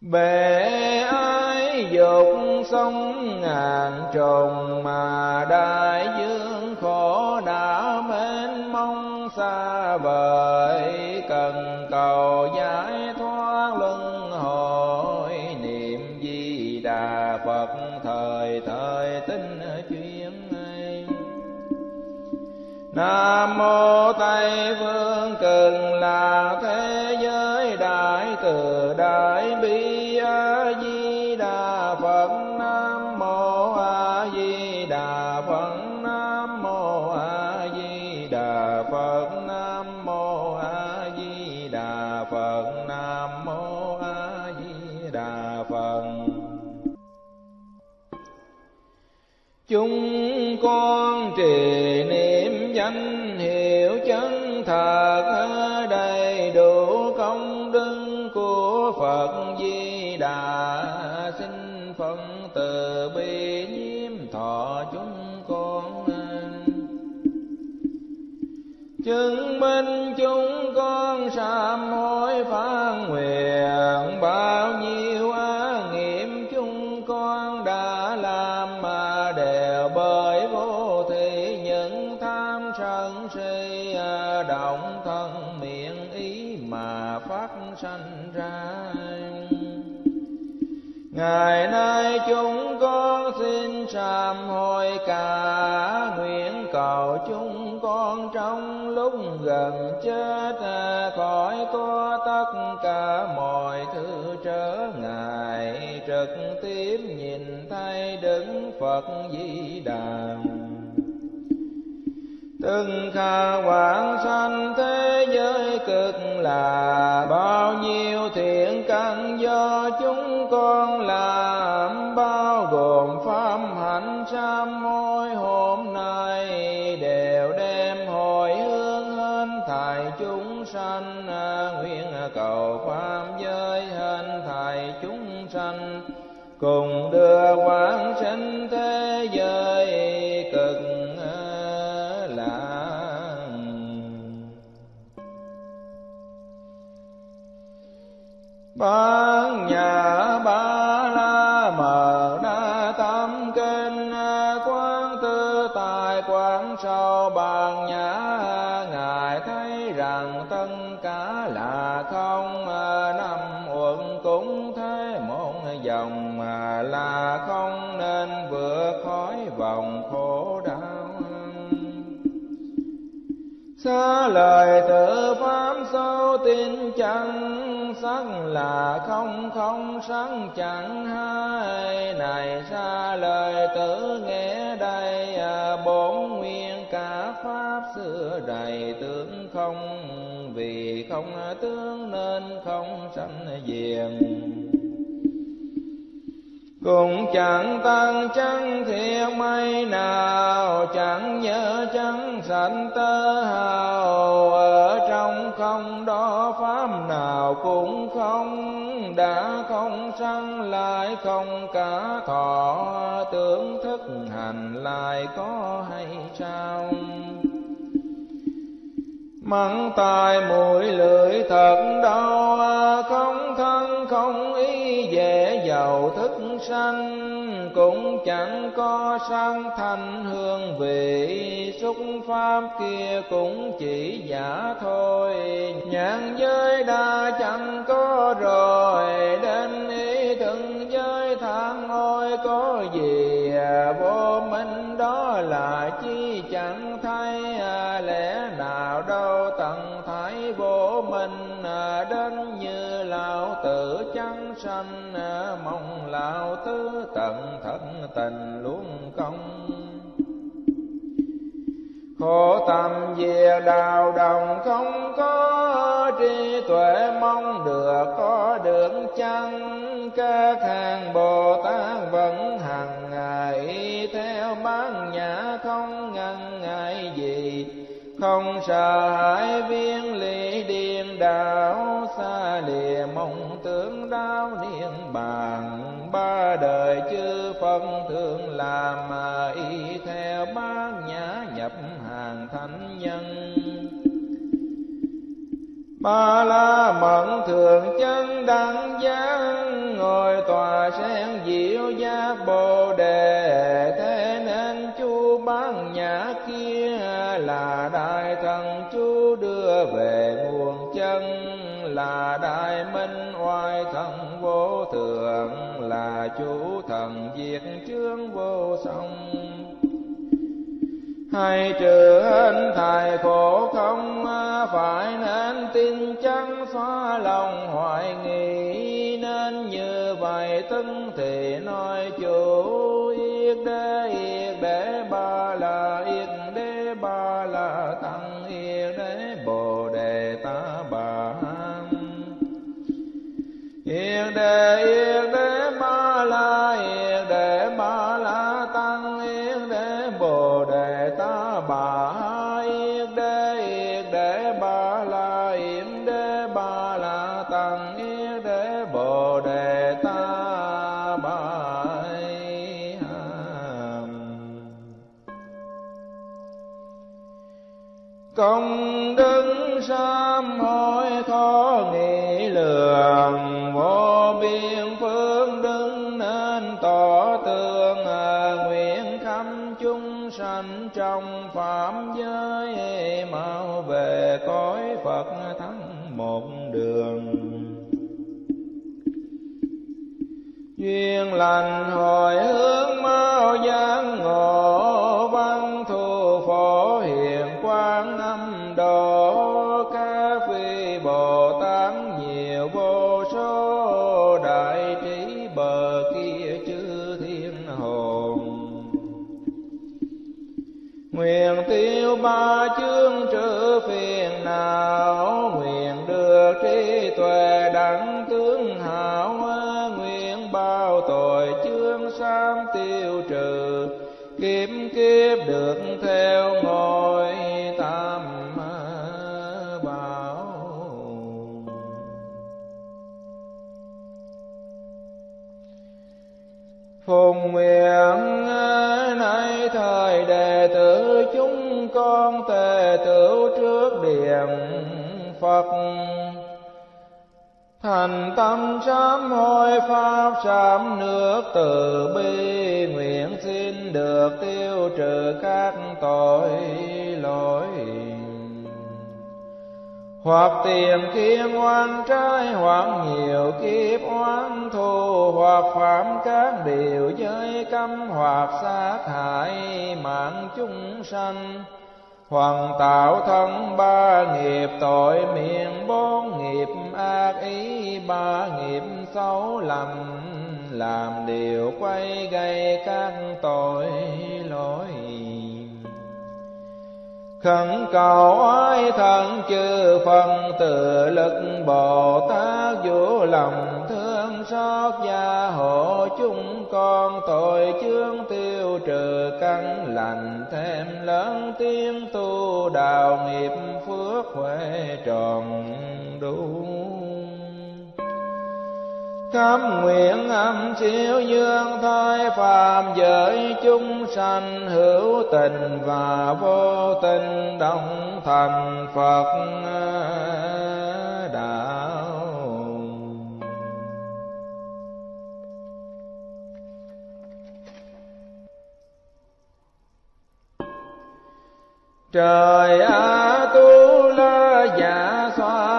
bể ai dục sông ngàn trùng mà đại dương khổ đã mênh mông xa vời. Cần cầu giải thoát luân hồi, niệm di đà phật thời thời tinh chuyên. Ấy nam mô tây phương chúng con trì niệm danh hiệu chân thật, đầy đủ công đức của phật di đà. Xin phật từ bi nhiêm thọ chúng con. Chứng minh chúng con sám hối phán nguyện bao Phật Di Đà. Từng khả quảng sanh thế giới cực là bao nhiêu Bán nhà ba la mờ đa tâm kinh, quán tư tài, quán sau bàn nhã. Ngài thấy rằng tất cả là không, năm uẩn cũng thế, một dòng mà là không nên vượt khỏi vòng khổ đau. Xa lời tự pháp sâu tin chẳng sắc là không không sắc chẳng hai. Này xa lời tử nghe đây à, bốn nguyên cả pháp xưa đầy tướng không, vì không tướng nên không sanh diệm cũng chẳng tăng chẳng thiệt mây nào, chẳng nhớ, chẳng sanh tơ hào. Ở trong không đó pháp nào cũng không, đã không sanh lại, không cả thọ. Tưởng thức hành lại có hay sao? Mắng tai mũi lưỡi thật đau, không thân, không ý dễ giàu thức sanh cũng chẳng có sang thành hương vị. Xúc pháp kia cũng chỉ giả thôi. Nhãn giới đa chẳng có rồi. Đến ý thân giới tham ôi có gì? Vô minh đó là chi? Sanh à, mong lão tứ tận thân tình luôn công khổ tâm về đào đồng không có trí tuệ, mong được có được chăng các hàng bồ tát vẫn hằng ngày theo bán nhã, không ngăn ngại gì. Không sợ hãi viên lý điên đạo xa lìa mong đáo niên bàn. Ba đời chư phân thường làm mà y theo bát nhã nhập hàng thánh nhân. Ba la mẫn thường chân đăng giác ngồi tòa sen diệu giác bồ đề. Thế nên chú bán nhã kia là đại thần chú đưa về nguồn chân là đại minh oai thần vô thượng, là chủ thần diệt chướng vô song. Hay trừ hết thầy khổ không, phải nên tin chắn xóa lòng hoài nghi, nên như vậy tấn thì nói chủ yết đế yết đế ba la yết đế ba la tăng. Hiền đề yết đế ba la hiền đề ba la tăng hiền đế bồ đề ta bà hiền đế yết đế ba la hiền đế ba la tăng hiền đế bồ đề ta bà công đức sám hối khó nghĩ lường. Trong phạm giới mau về cõi phật thắng một đường. Duyên lành hồi hướng mau giang ngộ, văn thu phổ hiền quang năm độ nguyện tiêu ba chương trừ phiền não, nguyện được trí tuệ đẳng tướng hảo nguyện bao tội chương sam tiêu trừ. Kiếp kiếp được theo ngôi tam bảo. Phùng nguyện tử chúng con tề tựu trước điện phật. Thành tâm sám hối pháp sám nước từ bi nguyện xin được tiêu trừ các tội lỗi hoặc tiền kiên oan trái, hoặc nhiều kiếp oan thù, hoặc phạm các điều giới cấm, hoặc sát hại mạng chúng sanh. Hoặc tạo thân ba nghiệp, tội miệng bốn nghiệp, ác ý ba nghiệp xấu lầm, làm điều quay gây các tội lỗi khẩn cầu oai thần chư phần tự lực bồ tát vũ lòng thương xót gia hộ chúng con. Tội chướng tiêu trừ căn lành thêm lớn tiếng tu đạo nghiệp phước huệ tròn đủ Cám nguyện âm siêu dương thai phàm giới chúng sanh hữu tình và vô tình đồng thành Phật đạo. Trời a tu la dạ xoa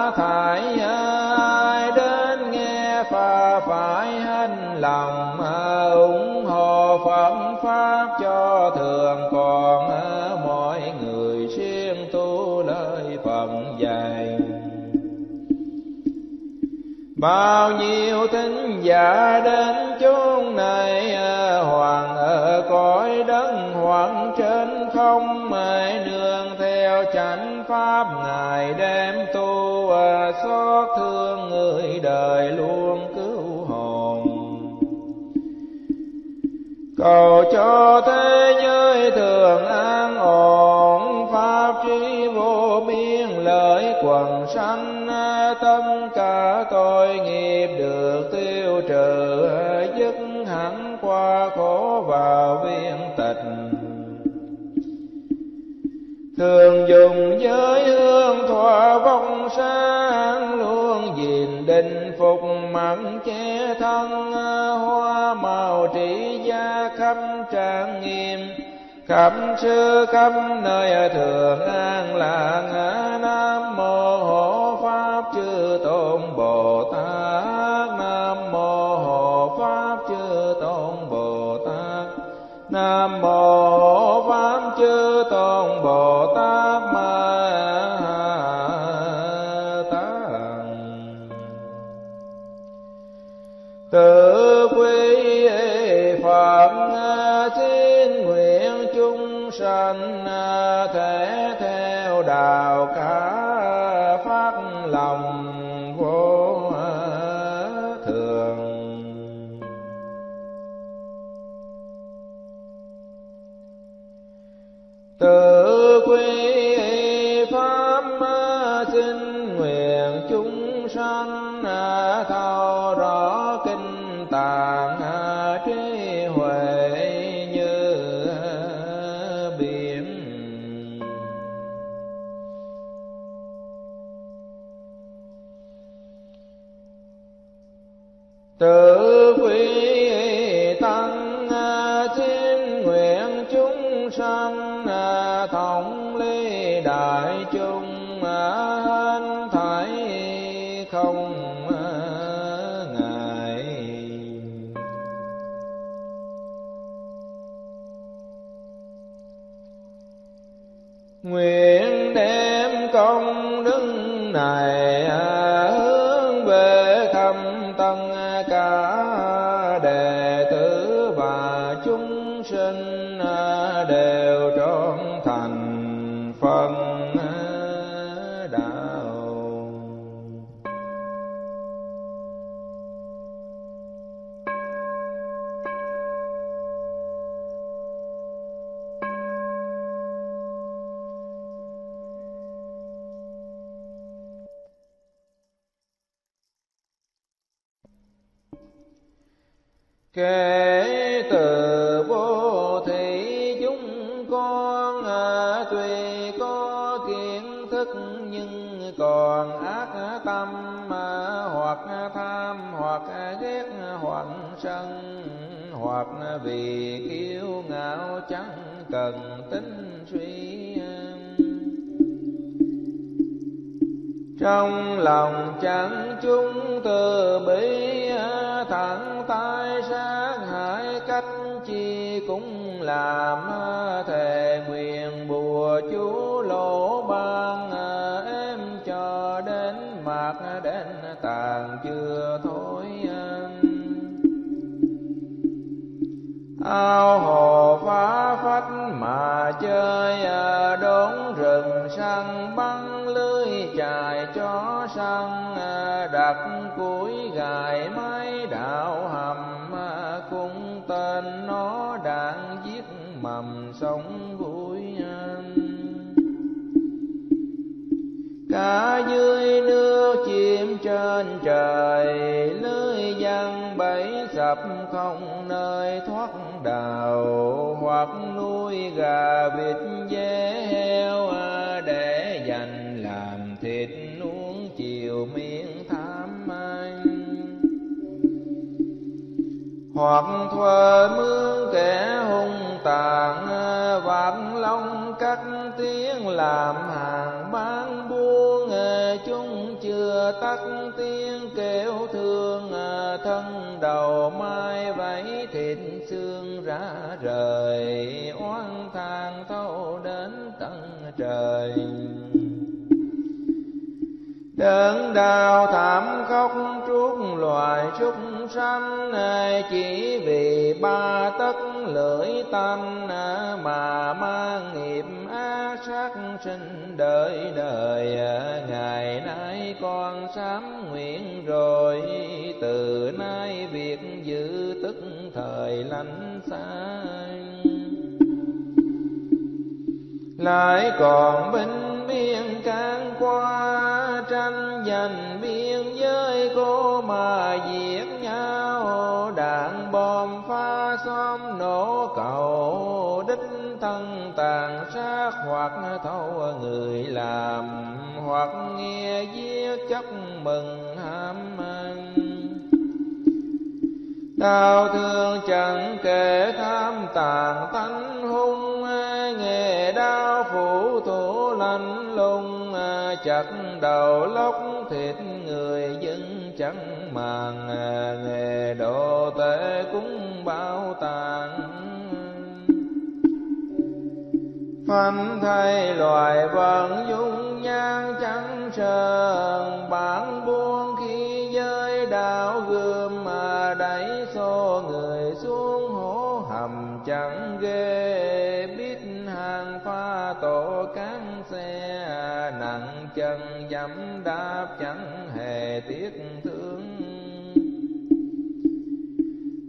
Bao nhiêu thính giả đến chốn này ờ, Hoàng ở cõi đất hoàng trên không mãi nương theo chánh pháp Ngài đem tu ờ, xót thương người đời luôn cứu hồn. Cầu cho thế giới thường an ổn, Pháp trí giới quần sanh, Tất cả tội nghiệp được tiêu trừ, Dứt hẳn qua khổ vào viên tịch. Thường dùng giới hương thỏa vong sáng, Luôn gìn định phục mặn che thân, Hoa màu trị gia khắp trang nghiêm khắp chư khắp nơi thường an lạc nam mô hộ pháp chư tôn bồ tát. Nam mô hộ pháp chư tôn bồ tát. Nam mô hộ pháp chư tôn bồ tát. Ma tát từ sanh thể theo đạo cả tiếng kêu thương à, thân đầu mai vẫy thịt xương ra rời. Oan than thâu đến tận trời. Đớn đau thảm khóc truốt loài súc sanh à, chỉ vì ba tất lưỡi tanh mà mang nghiệp ác sát sinh đời đời, ngày nay con sám nguyện rồi. Từ nay việc giữ tức thời lánh xa lại còn binh biên can qua, tranh giành biên giới cô mà diệt xóm nổ cầu, đích thân tàn sát hoặc thâu người làm, hoặc nghe giết chấp mừng ham ăn. Đau thương chẳng kể tham tàn tánh hung, Nghề đau phủ thủ lạnh lùng, Chặt đầu lóc thịt người dân chẳng màng, Nghề đồ tệ cúng bao tàng. Phanh thay loài vận dung nhan trắng sờn bản buông khi giới đạo gươm mà đẩy xô người xuống hố hầm chẳng ghê. Biết hàng pha tổ cán xe, nặng chân dẫm đạp chẳng hề tiếc thương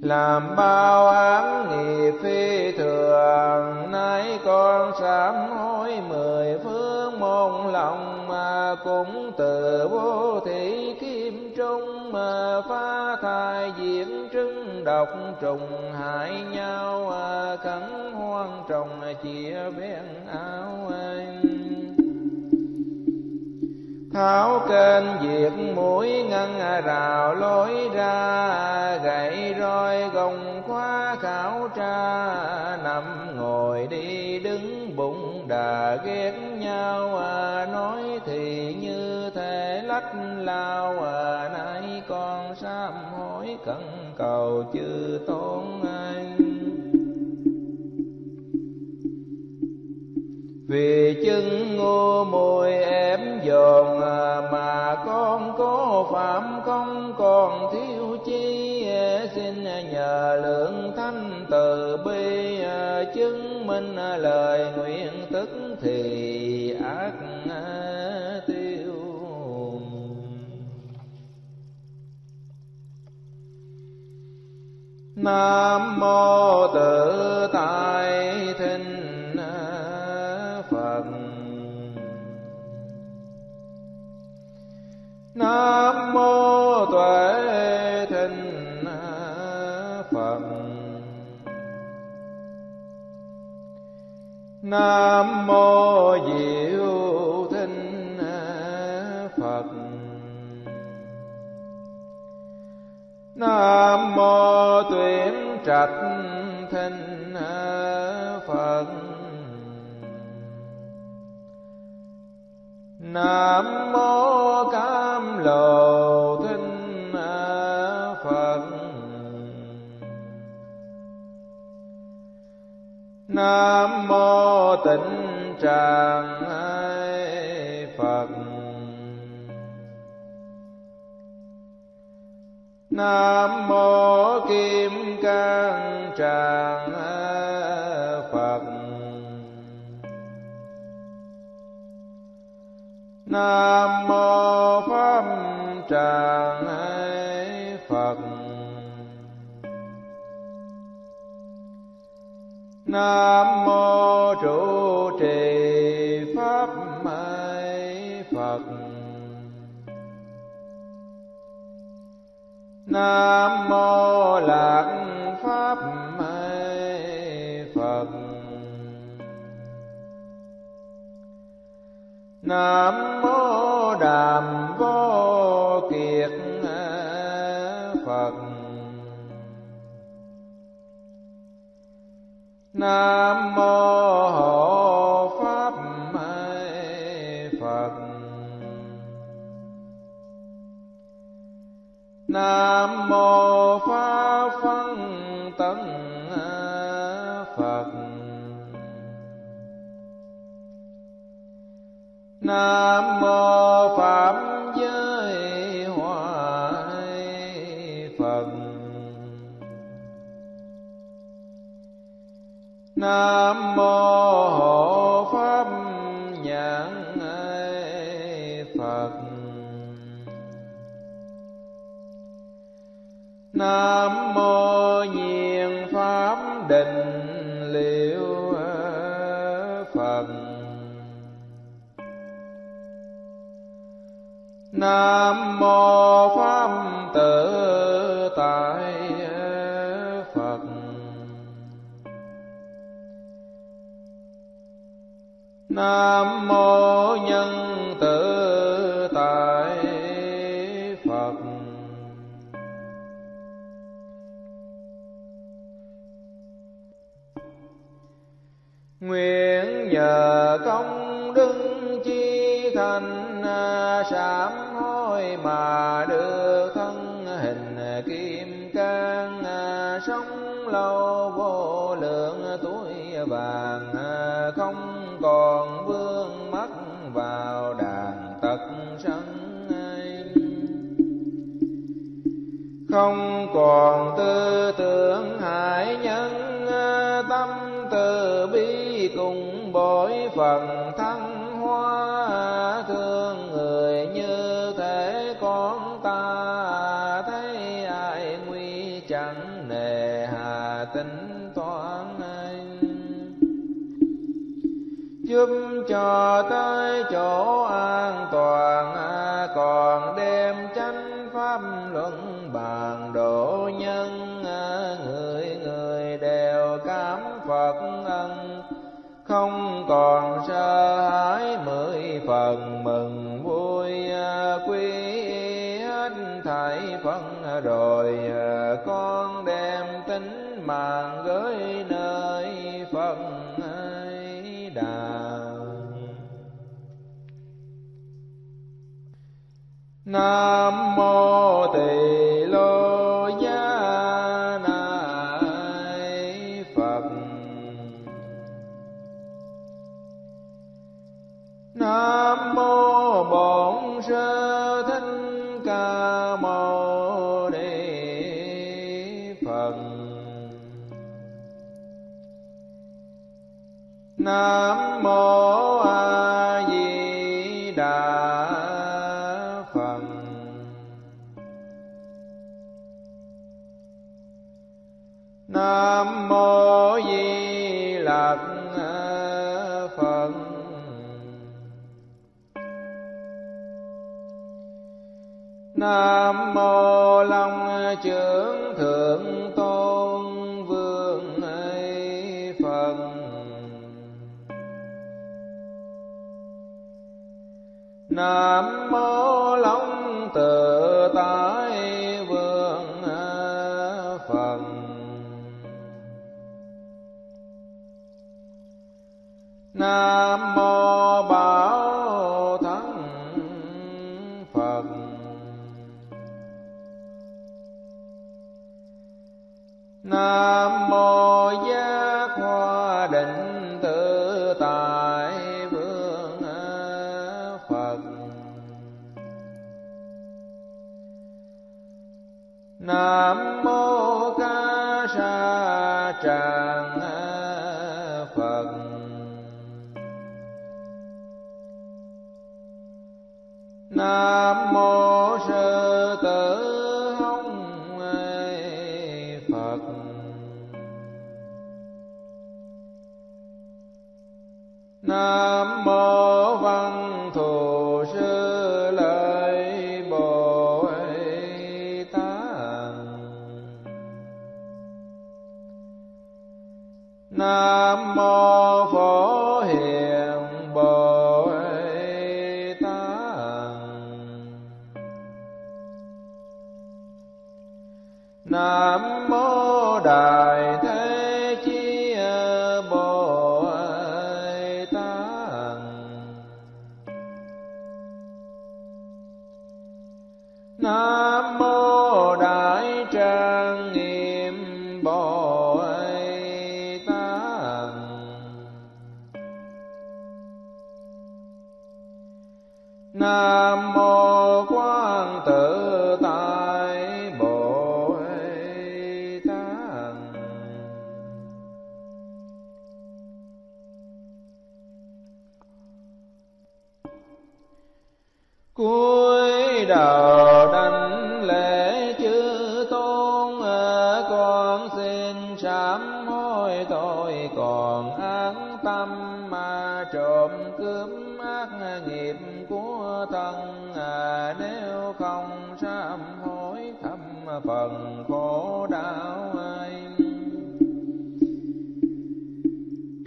làm bao án nghiệp phi thường, nay con sám hối mười phương môn lòng mà cũng từ vô thị kim trung mà phá thai diễn trứng độc trùng hại nhau à, khẩn hoang trồng chia ven áo anh tháo kênh diệt mũi ngăn rào lối ra gậy roi gồng khóa khảo tra. Nằm ngồi đi đứng bụng đà ghét nhau à, nói thì như thể lách lao. À, nay con sám hối cần cầu chư tôn anh. Vì chân ngô môi em dồn mà con có phạm không còn thiếu chi à, xin nhờ lượng thanh từ bi à, chứng minh à, lời nguyện tức thì ác tiêu. Nam mô tự tại thinh nam mô tuệ thịnh phật. Nam mô diệu thinh phật. Nam mô tuyển trạch thinh phật. Nam nam mô pháp tràng phật. Nam còn tư tưởng hại nhân à, tâm từ bi cùng bội phần thăng hoa. Thương người như thể con ta thấy ai nguy chẳng nề hà tính toán anh. Giúp cho tới chỗ an toàn à, còn đem tranh pháp luận Na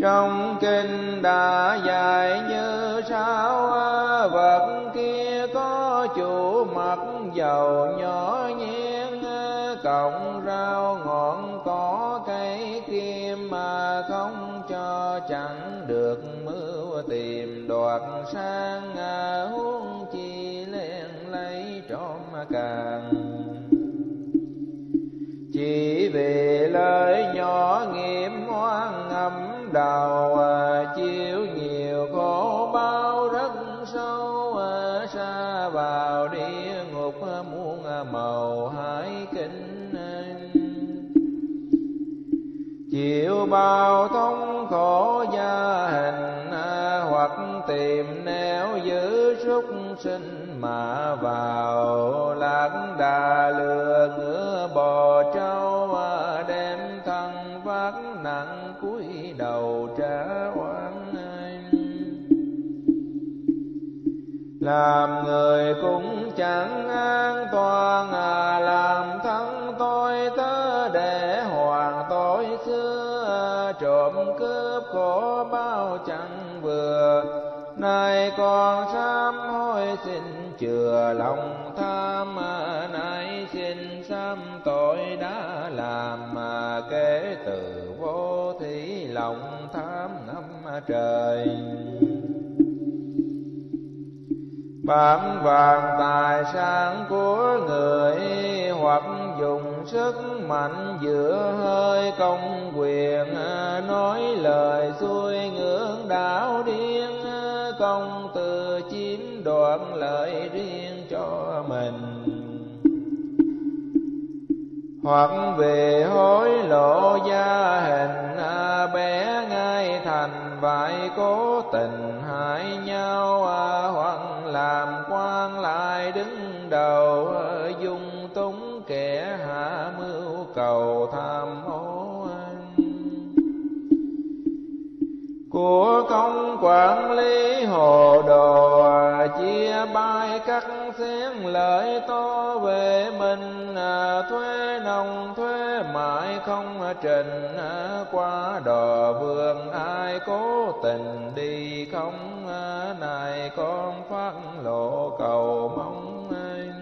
trong kinh đã dạy như sao vật kia có chủ mặt dầu nhỏ nhen cộng rau ngọn cỏ cây kim mà không cho chẳng được mưa tìm đoạt sang đầu à, chiếu nhiều khổ bao rất sâu à, xa vào địa ngục à, muôn màu hải kinh chịu bao thống khổ gia hình hoặc tìm nẻo giữ súc sinh mà vào trời. Bám vàng tài sản của người hoặc dùng sức mạnh giữa hơi công quyền, nói lời xuôi ngưỡng đạo điên, công từ chiếm đoạt lợi riêng cho mình. Hoặc về hối trình à, qua đò vương ai cố tình đi không à, này con phát lộ cầu mong anh.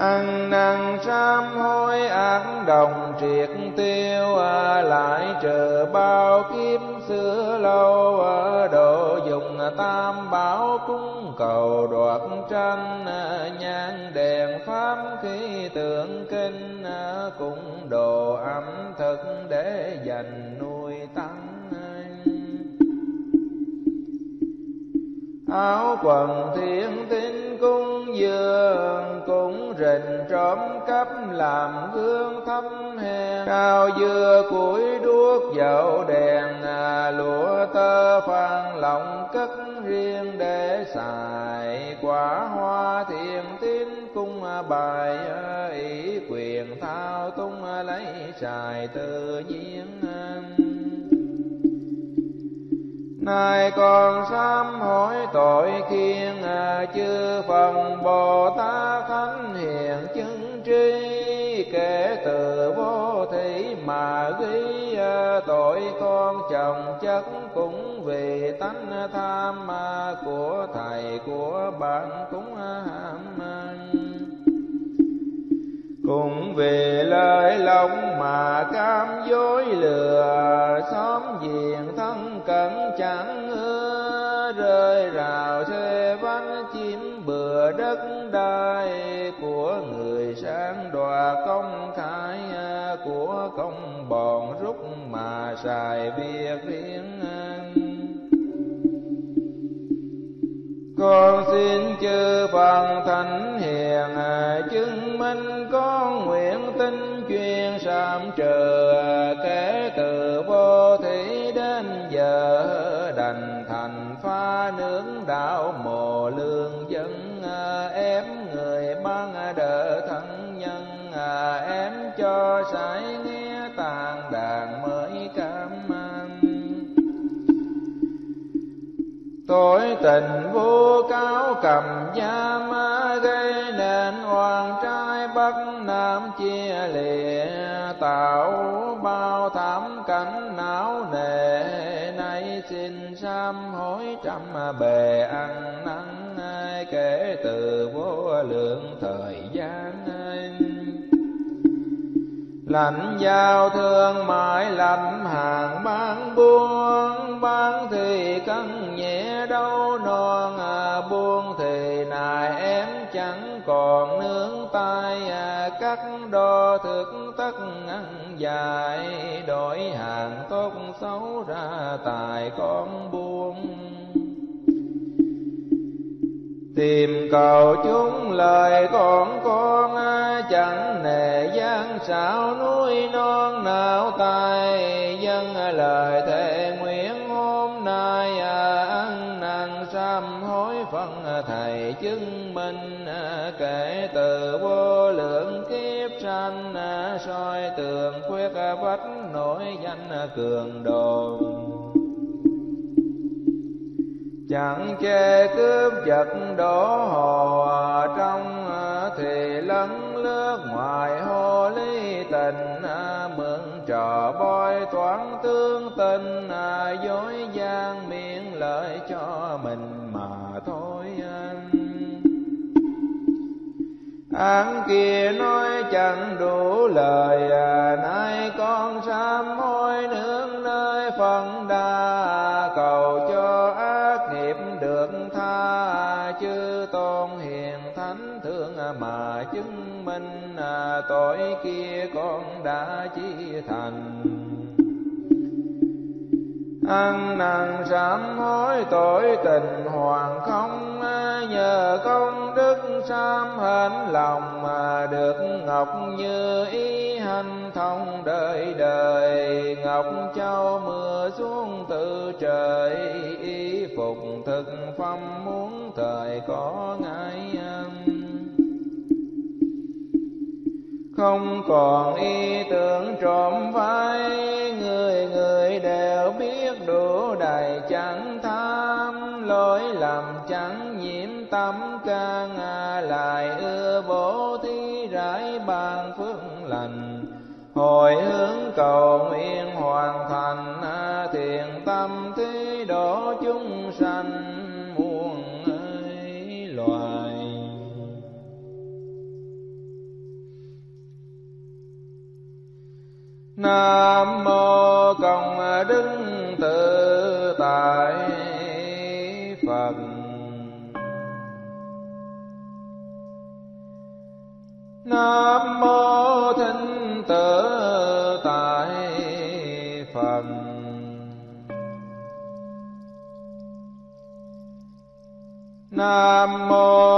Ăn năn sám hối ăn đồng triệt tiêu à, lại chờ bao kiếp xưa lâu à, độ dùng tam bảo cung cầu đoạt tranh à, nhang đèn pháp khí tượng cũng đồ ẩm thực để dành nuôi tăng áo quần thiên tinh cung dường cũng rình trộm cắp làm gương thâm hèn cao dưa củi đuốc dầu đèn à, lụa tơ phan lòng cất riêng để xài. Quả hoa thiền tín cung à, bài à, ý thao tung lấy xài tự nhiên. Nay còn sám hối tội kiên, chư phần bồ tát thánh hiền chứng tri, kể từ vô thị mà ghi, tội con chồng chất cũng vì tánh tham của thầy của bạn cũng ham cũng vì lời lòng mà cam dối lừa, xóm diện thân cẩn chẳng ưa, rơi rào thuê vắng chiếm bừa đất đai của người sáng đòa công khai của công bọn rút mà xài việc riêng con xin chư phật thánh hiền, chứng minh con nguyện tin chuyên sám trừ kể từ vô thủy đến giờ, đành thành pha nướng đạo mồ lương dân ém người mang đỡ thân nhân em cho sai Tội tình vô cáo cầm giam gây nên hoàng trai bắc nam chia lìa, tạo bao thảm cảnh não nề. Nay xin sám hối trăm bề ăn năn kể từ vô lượng thời gian. Lạnh giao thương mãi lạnh, hàng bán buôn bán thì cân đâu non à, buông thì nài em chẳng còn nướng tay à, cắt đo thực tất ăn dài đổi hàng tốt xấu ra tài con buông. Tìm cầu chúng lời con con à, chẳng nề gian xảo núi non nào tài dân lời thề phân à, thầy chứng minh à, kể từ vô lượng kiếp sanh à, soi tường khuyết vách nổi danh cường đồn. Chẳng chê cướp giật đổ hồ trong thì lấn lướt ngoài hồ ly tình mượn trò bôi toán tương tình dối gian miệng lợi cho mình. Án kia nói chẳng đủ lời à, nay con sám hối nương nơi phần đa cầu cho ác nghiệp được tha chư tôn hiền thánh thương à, mà chứng minh à, tội kia con đã chi thành ăn năn sám hối tội tình hoàng không, nhờ công đức sám hạnh lòng mà được ngọc như ý hành thông đời đời. Ngọc châu mưa xuống từ trời, y phục thực phong muốn thời có ngại không còn ý tưởng trộm vai người người đều biết đủ đầy chẳng tham lỗi lầm chẳng nhiễm tâm can à, lại ưa bố thí rải ban phước lành. Hồi hướng cầu nguyện hoàn thành à, thiện thiền tâm thế độ chúng sanh. Nam mô công đức tự tại phật. Nam mô thinh tự tại phật. Nam mô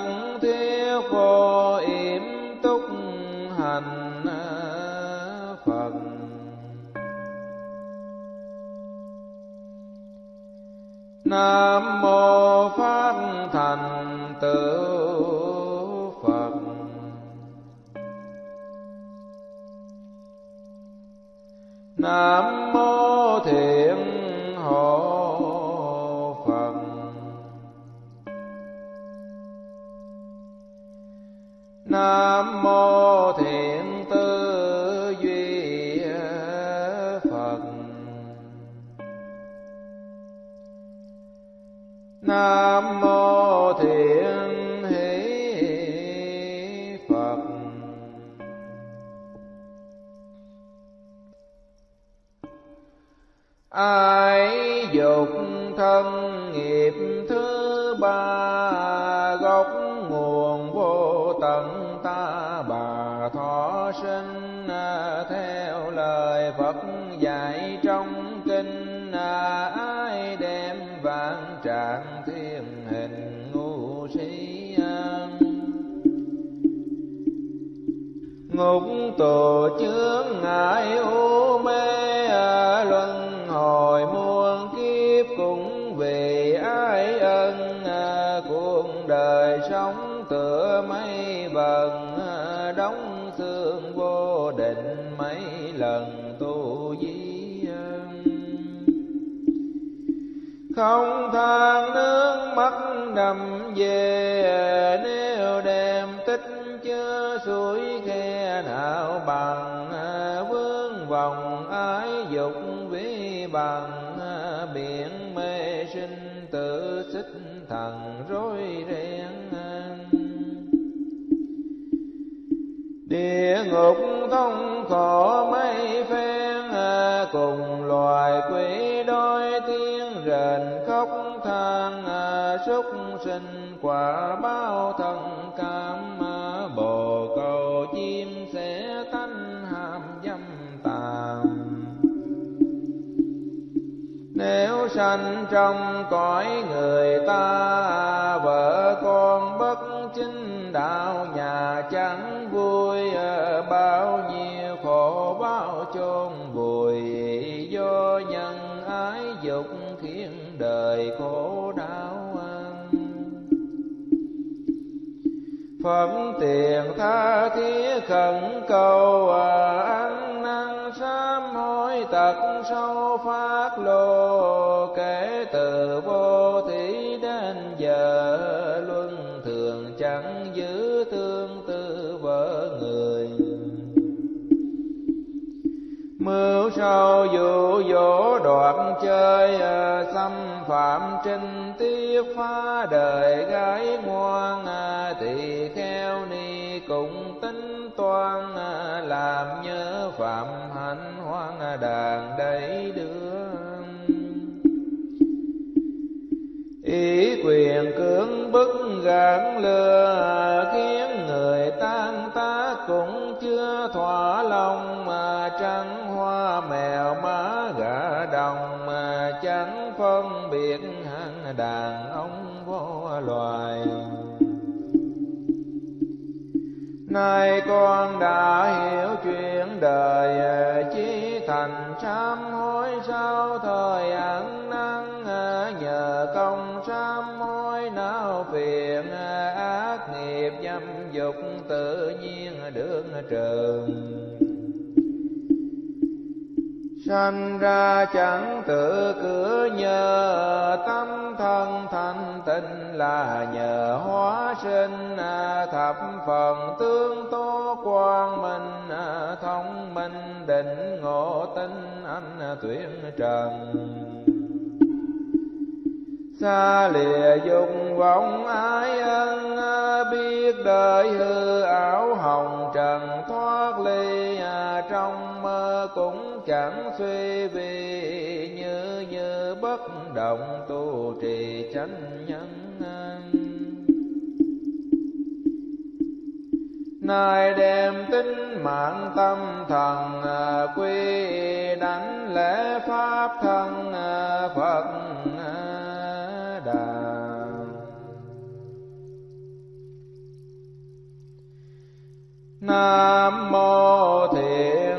phan nhật vô yểm túc hành phật nam than nước mắt đầm về. Trong cõi người ta, vợ con bất chính đạo nhà chẳng vui ờ, bao nhiêu khổ bao chôn vùi. Do nhân ái dục khiến đời khổ đau Phẩm tiền tha thiết khẩn cầu đàn ông vô loài. Nay con đã hiểu chuyện đời chí thành sám hối sau thời ăn năn, nhờ công sám hối não phiền, ác nghiệp dâm dục tự nhiên được trường. Sanh ra chẳng tự cửa nhờ tâm thân thanh tịnh là nhờ hóa sinh à, thập phần tương tố quang minh à, thông minh định ngộ tinh anh à, tuyển trần. Xa lìa dục vọng ái ân biết đời hư ảo hồng trần thoát ly trong mơ cũng chẳng suy vì bất động tu trì chánh nhân nay đem tính mạng tâm thần à, quy đánh lễ pháp thân à, phật à, đà. Nam mô thiện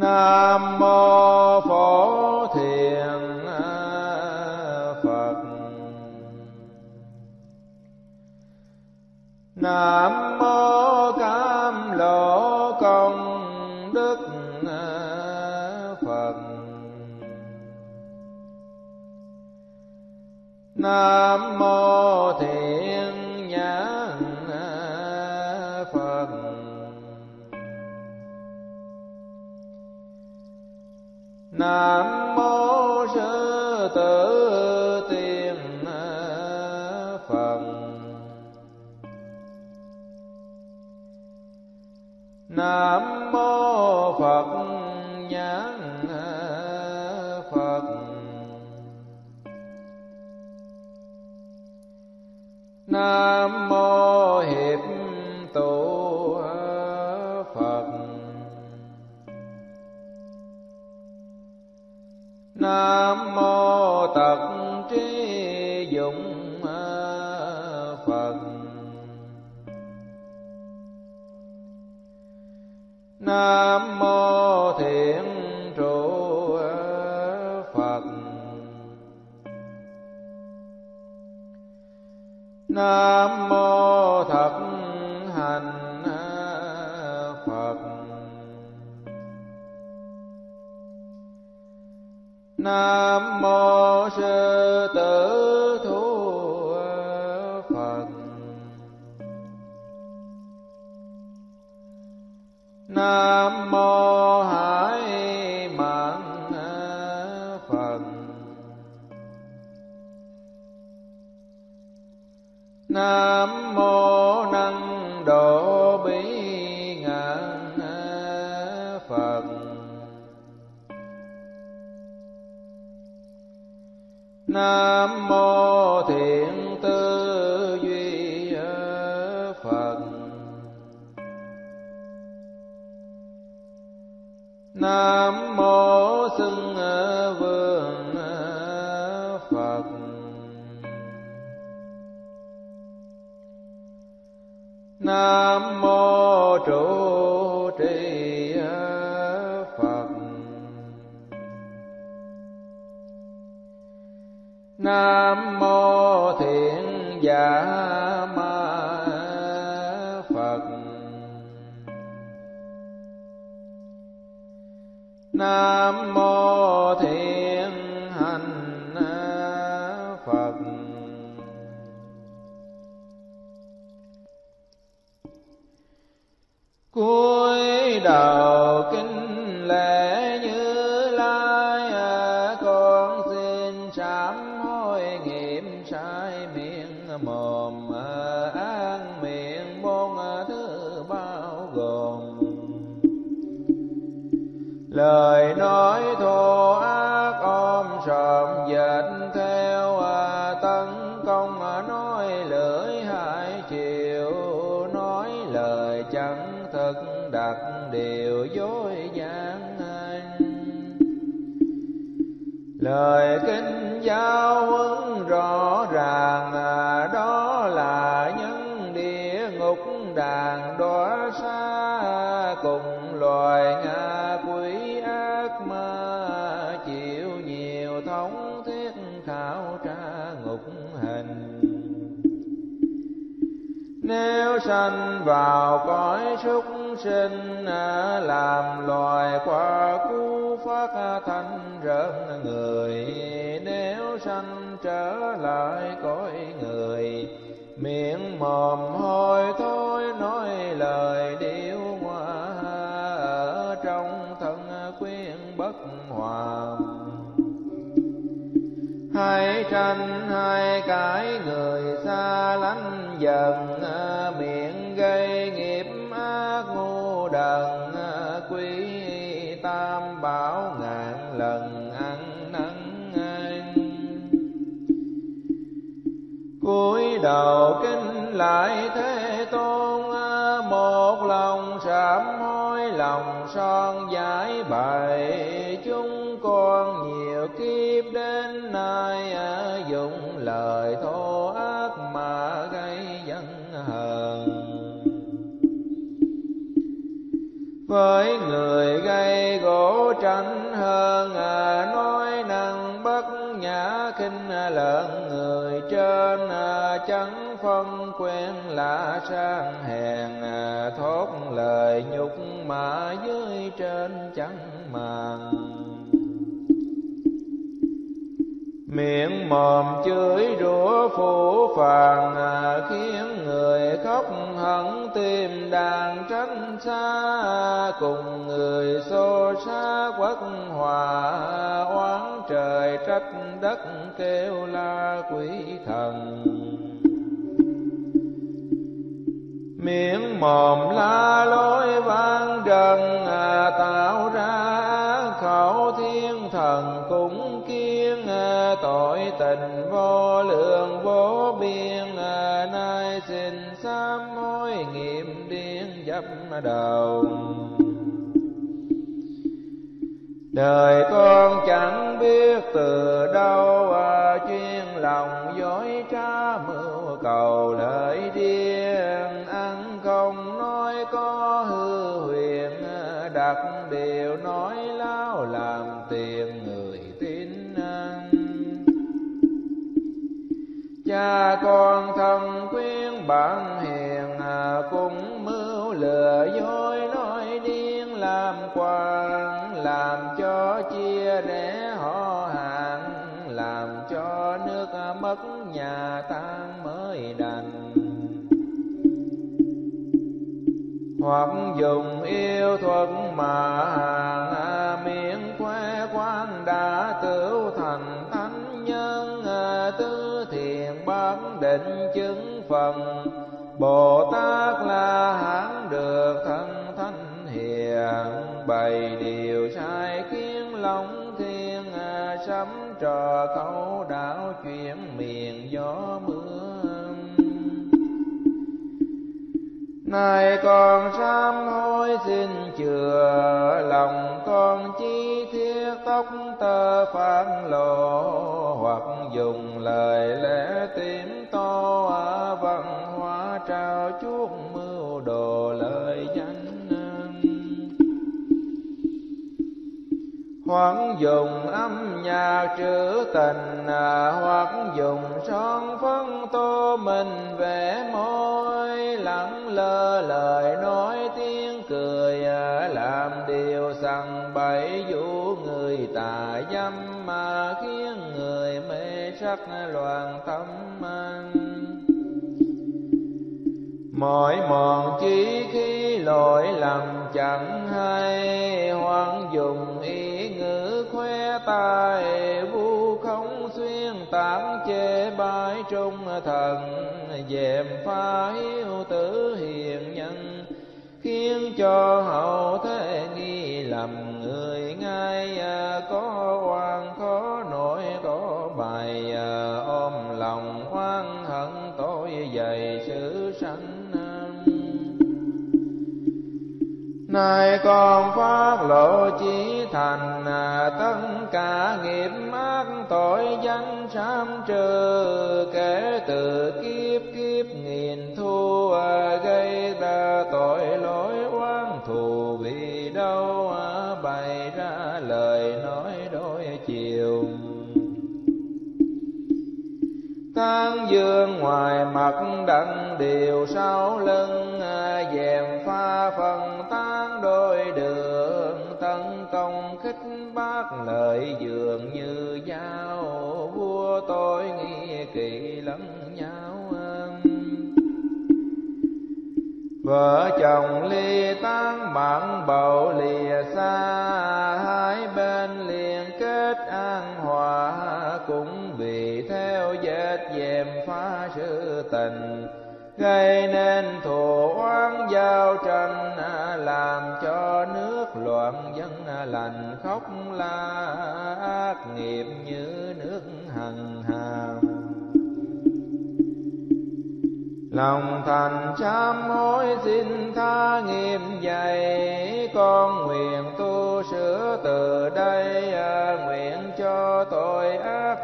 nam mô nam mô miệng mồm chửi rủa phủ phàng à, khiến người khóc hận tìm đàn tránh xa. Cùng người xô xa quất hòa, oán trời trách đất kêu la quỷ thần. Miệng mồm la lối vang trần à, tạo đầu. Đời con chẳng biết từ đâu à, chuyên lòng dối trá mưu cầu lợi điên. Ăn không nói có hư huyền à, đặt điều nói lao làm tiền người tin ăn. Cha con thân quyến bạn con sám hối xin chừa lòng con chi thiết tóc tơ phản lộ hoặc dùng lời lẽ tím to ở văn hóa trao chuốc mưu đồ lời danh hoặc dùng âm nhạc trữ tình à, các loạn tâm an, mọi mòn chí khi lỗi lầm chẳng hay hoang dùng ý ngữ khoe tài vu không xuyên tạm chê bái trung thần dèm pha hiếu tử hiền nhân khiến cho con phát lộ chỉ thành à, tất cả nghiệp ác tội danh sám trừ, kể từ kiếp kiếp nghìn thu à, gây ra tội lỗi oán thù. Vì đâu à, bày ra lời nói đôi chiều tháng dương ngoài mặt đặng điều sau lưng à, dèm pha phần tán đôi đường. Tấn công khích bác lợi dường như dao vua tôi nghi kỳ lẫn nhau vợ chồng ly tán bạn bầu lìa xa, hai bên liền kết an hòa, cũng dèm phá sự tình gây nên thù oán giao tranh làm cho nước loạn dân lành khóc la ác nghiệp như nước hằng hà, lòng thành sám hối xin tha nghiêm dày con nguyện tu sửa từ đây à, nguyện cho tội ác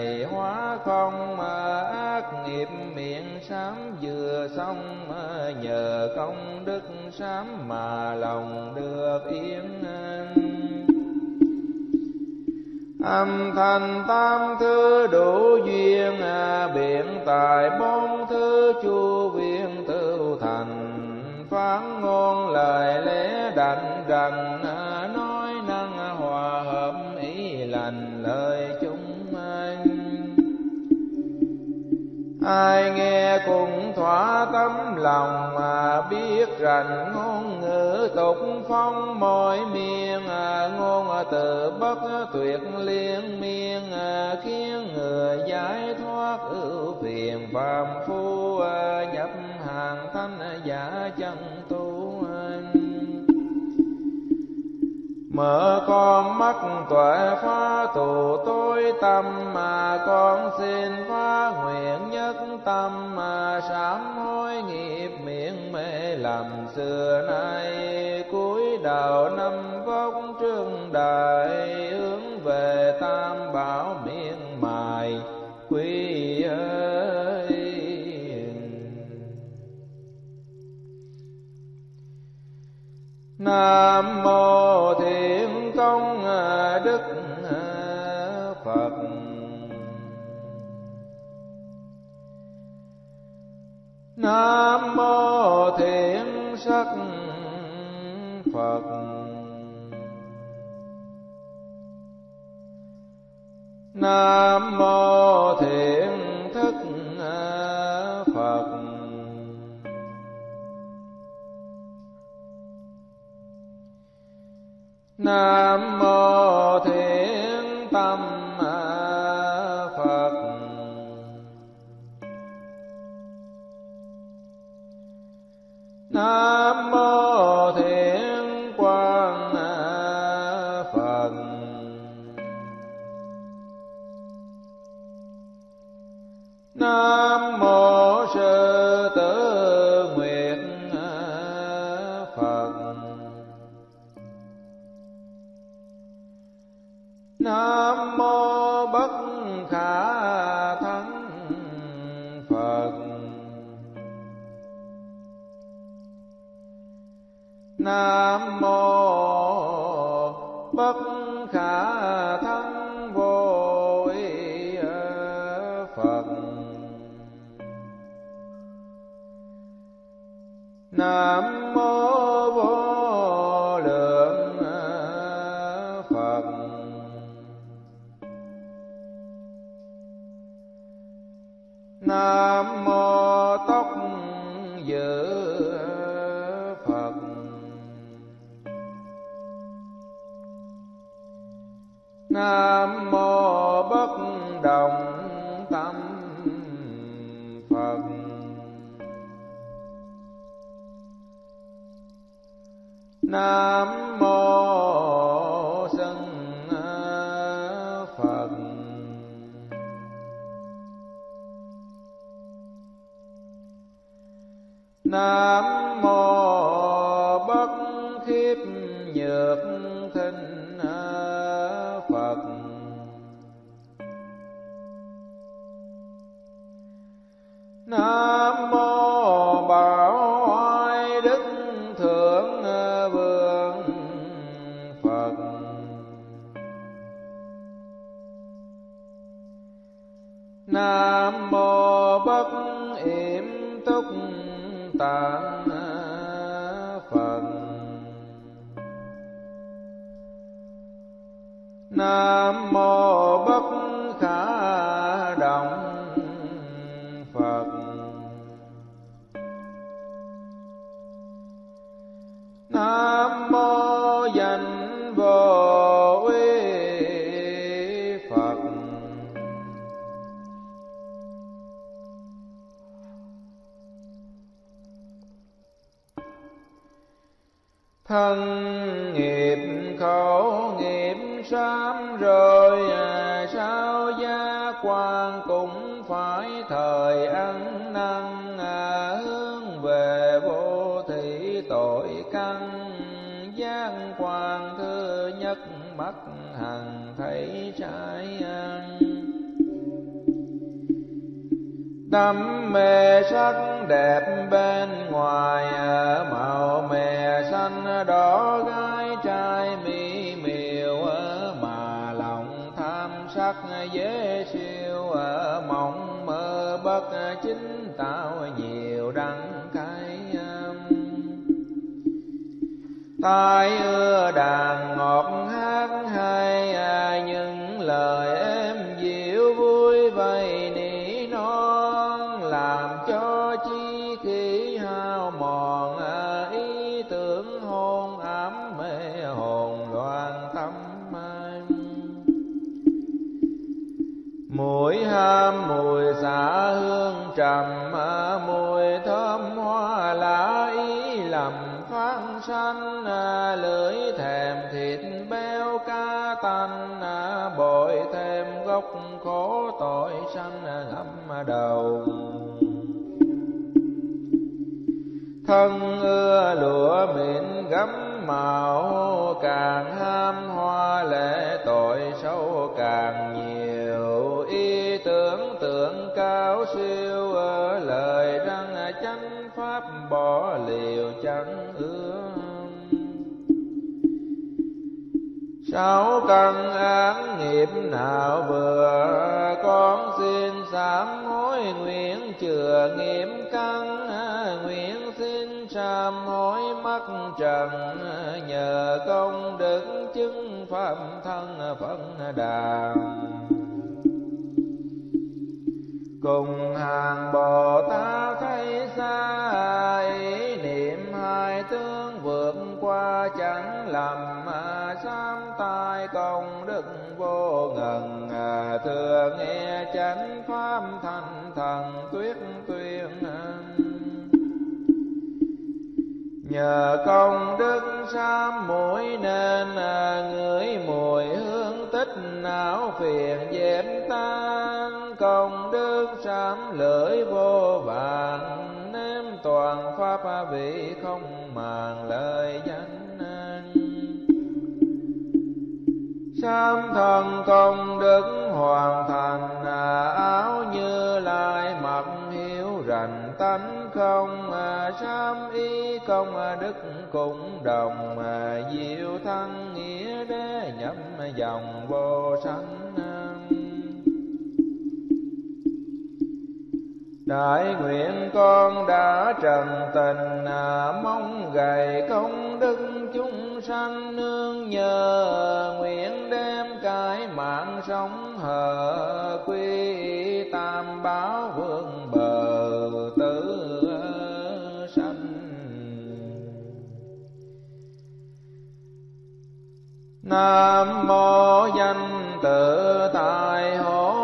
miệng hóa không mà ác nghiệp miệng sám vừa xong nhờ công đức sám mà lòng được yên âm thanh tam thứ đủ duyên à, biện tài bốn thứ chu viên tự thành. Phán ngôn lời lẽ đảnh rằng à, nói năng hòa hợp ý lành lời cho ai nghe cũng thỏa tấm lòng mà biết rằng ngôn ngữ tục phong mọi miền à, ngôn từ bất tuyệt liên miên à, khiến người giải thoát ưu phiền phàm phu à, nhập hàng thanh giả chân tu. Mở con mắt tuệ phá tù tối tâm mà con xin phá nguyện nhất tâm mà sám hối nghiệp miệng mê làm xưa nay. Cuối đầu năm vóc trương đại hướng về tam bảo miệng Nam mô Thiện Công à, Đức à, Phật. Nam mô Thiện Sắc Phật. Nam mô Thiện Nam mô Nam mô Bất Khả bội thêm gốc khổ tội sanh ngậm đầu. Thân ưa lụa miệng gấm màu, càng ham hoa lệ tội sâu càng nhiều. Ý tưởng tưởng cao siêu ở lời răng chánh pháp bỏ liều chẳng sáu căn án nghiệp, nào vừa con xin sám hối nguyện chừa nghiệp căn. Nguyện xin sám hối mắt trần, nhờ công đức chứng pháp thân phận đàn. Cùng hàng bồ tát thấy xa ý niệm hai tướng vượt qua chẳng lầm, sám tai công đức vô ngần à, thừa nghe chánh pháp thành thần tuyết tuyên. Nhờ công đức sám mũi nên à, ngửi mùi hương tích não phiền dẹp tan. Công đức sám lưỡi vô vàng, nếm toàn pháp vị không màng lời danh. Nam thân công đức hoàn thành à, áo như lai mặc hiếu rành tánh không à, sám y công à, đức cũng đồng diệu thân nghĩa đế nhậm dòng vô sanh. Đại nguyện con đã trần tình à, mong gầy công đức chúng sanh nương nhờ nguyện đem cái mạng sống hờ quy tam báo vương bờ tử sanh. Nam mô danh tự tại hộ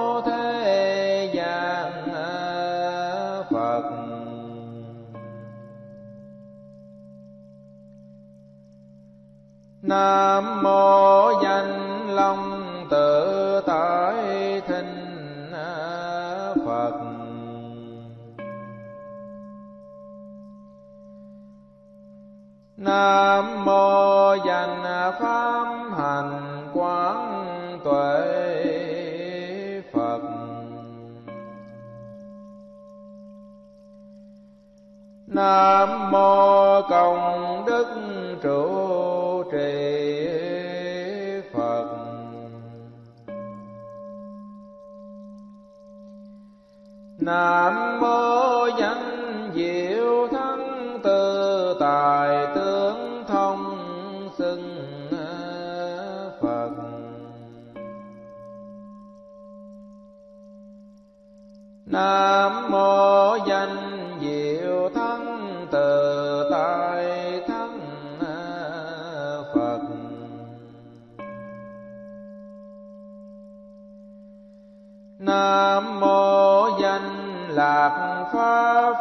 Nam mô danh long tự tại thinh Phật. Nam Nam mô danh diệu thắng tư, tài tướng thông xưng ờ, Phật. Nam mô danh diệu thắng từ tài thắng ờ, Phật. Nam mô lạc pháp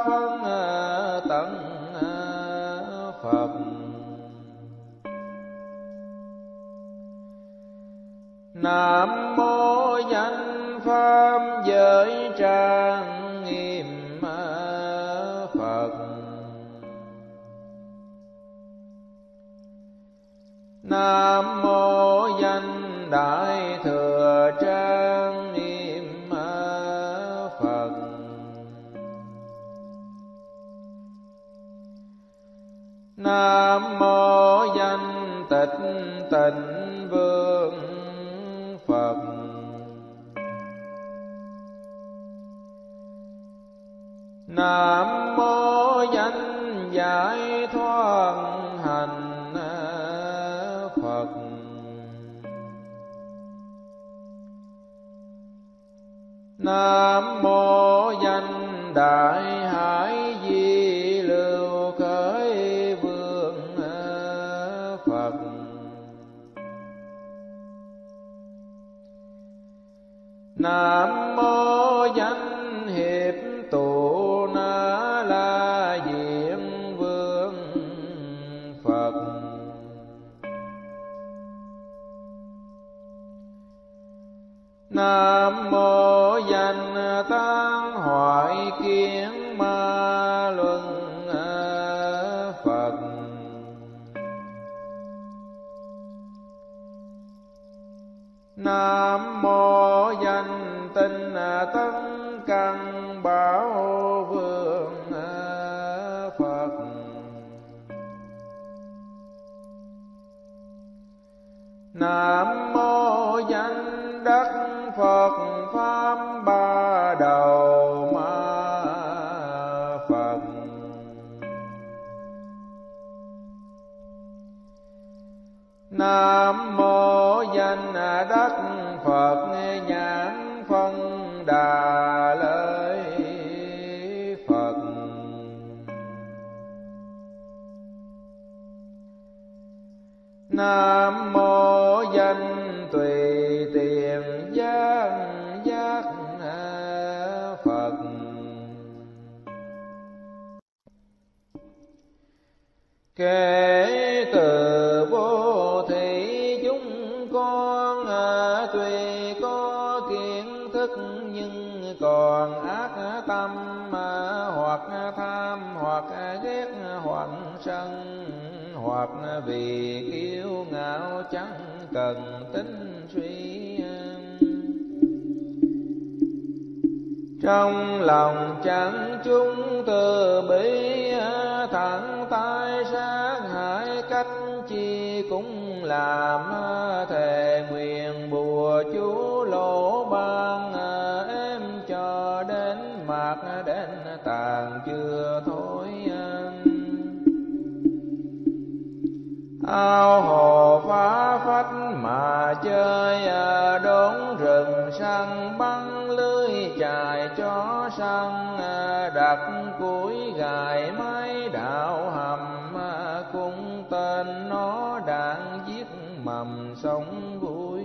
đốn rừng săn băng lưới chài cho săn à, đặt cuối gài mái đạo hầm à, cung tên nó đạn giết mầm sống vui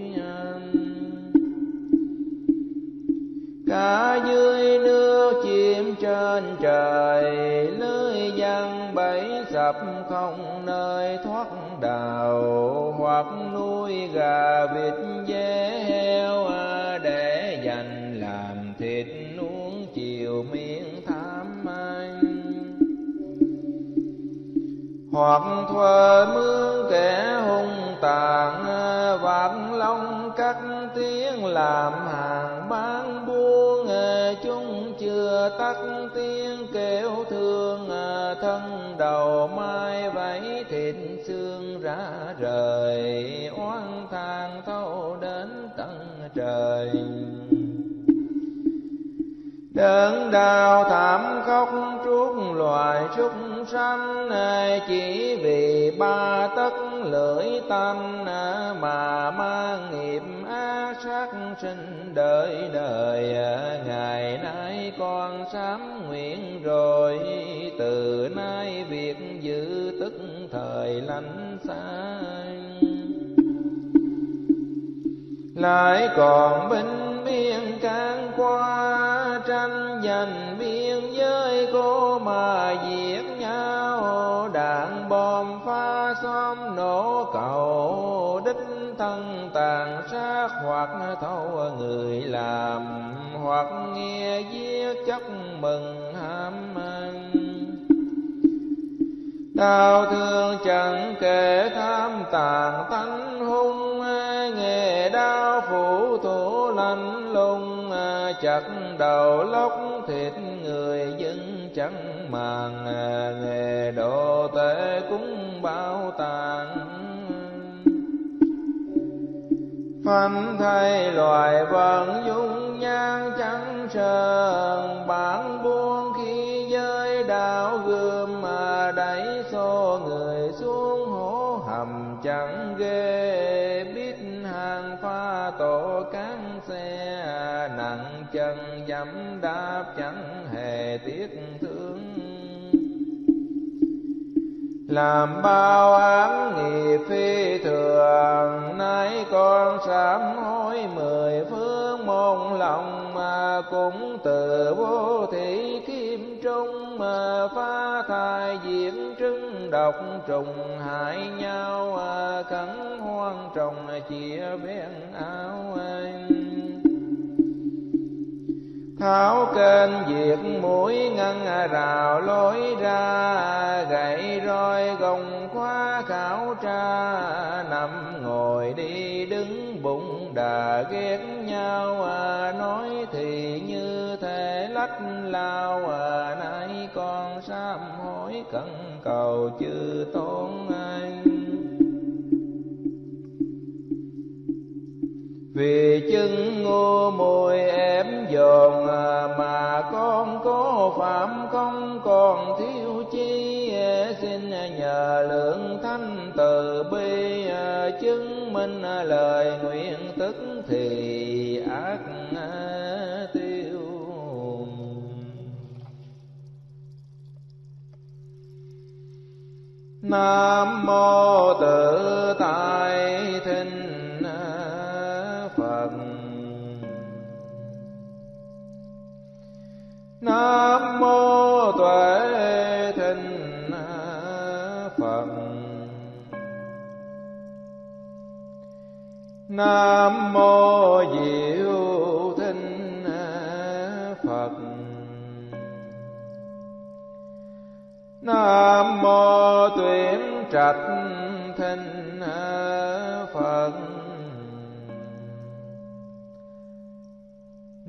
cả dưới nước chim trên trời, lưới giăng bẫy sập không nơi thoát đào, hoặc nuôi gà vịt dê heo để dành làm thịt uống chiều miệng tham anh. Hoặc thuê mướn kẻ hung tàn vạn long cắt tiếng làm hàng bán buôn. Chúng chưa tắt tiếng kêu thương, thân đầu mai vẫy thịt xưa ra rời, oan than thâu đến tận trời. Đớn đau thảm khóc chuốc loài súc sanh chỉ vì ba tấc lưỡi tanh mà mang nghiệp ác sát sinh đời đời. Ngày nay con sám nguyện rồi, từ nay việc đời lánh xa lại còn binh biên can qua tranh giành biên giới cô mà giết nhau. Đạn bom pha xóm nổ cầu đích thân tàn sát hoặc thâu người làm hoặc nghe giết chất mừng ham mê đau thương chẳng kể tham tàn, tánh hung nghề đau phủ thủ lạnh lùng. Chặt đầu lóc thịt người dân chẳng màng, nghề độ tệ cũng bao tàn. Phanh thay loài vận dung nhan chẳng sờn bản buông chẳng ghê, biết hàng pha tổ cán xe, nặng chân dẫm đạp chẳng hề tiếc thương. Làm bao án nghiệp phi thường, nay con sám hối mười phương môn lòng mà cũng từ vô thị kia trung mà phá thai diễn trứng độc trùng hại nhau à, cắn hoang trồng chia bên áo anh. Tháo kênh diệt mũi ngăn à, rào lối ra gậy roi gồng khóa khảo tra. Nằm ngồi đi đứng bụng đà ghét nhau à, nói thì như thể lao à, nay con sám hối cần cầu chư tôn anh. Vì chân ngô môi em dồn à, mà con có phạm không còn thiếu chi à, xin nhờ lượng thanh từ bi à, chứng minh lời nguyện tức nam mô tự tại thinh nam mô tuệ thinh phật. Nam mô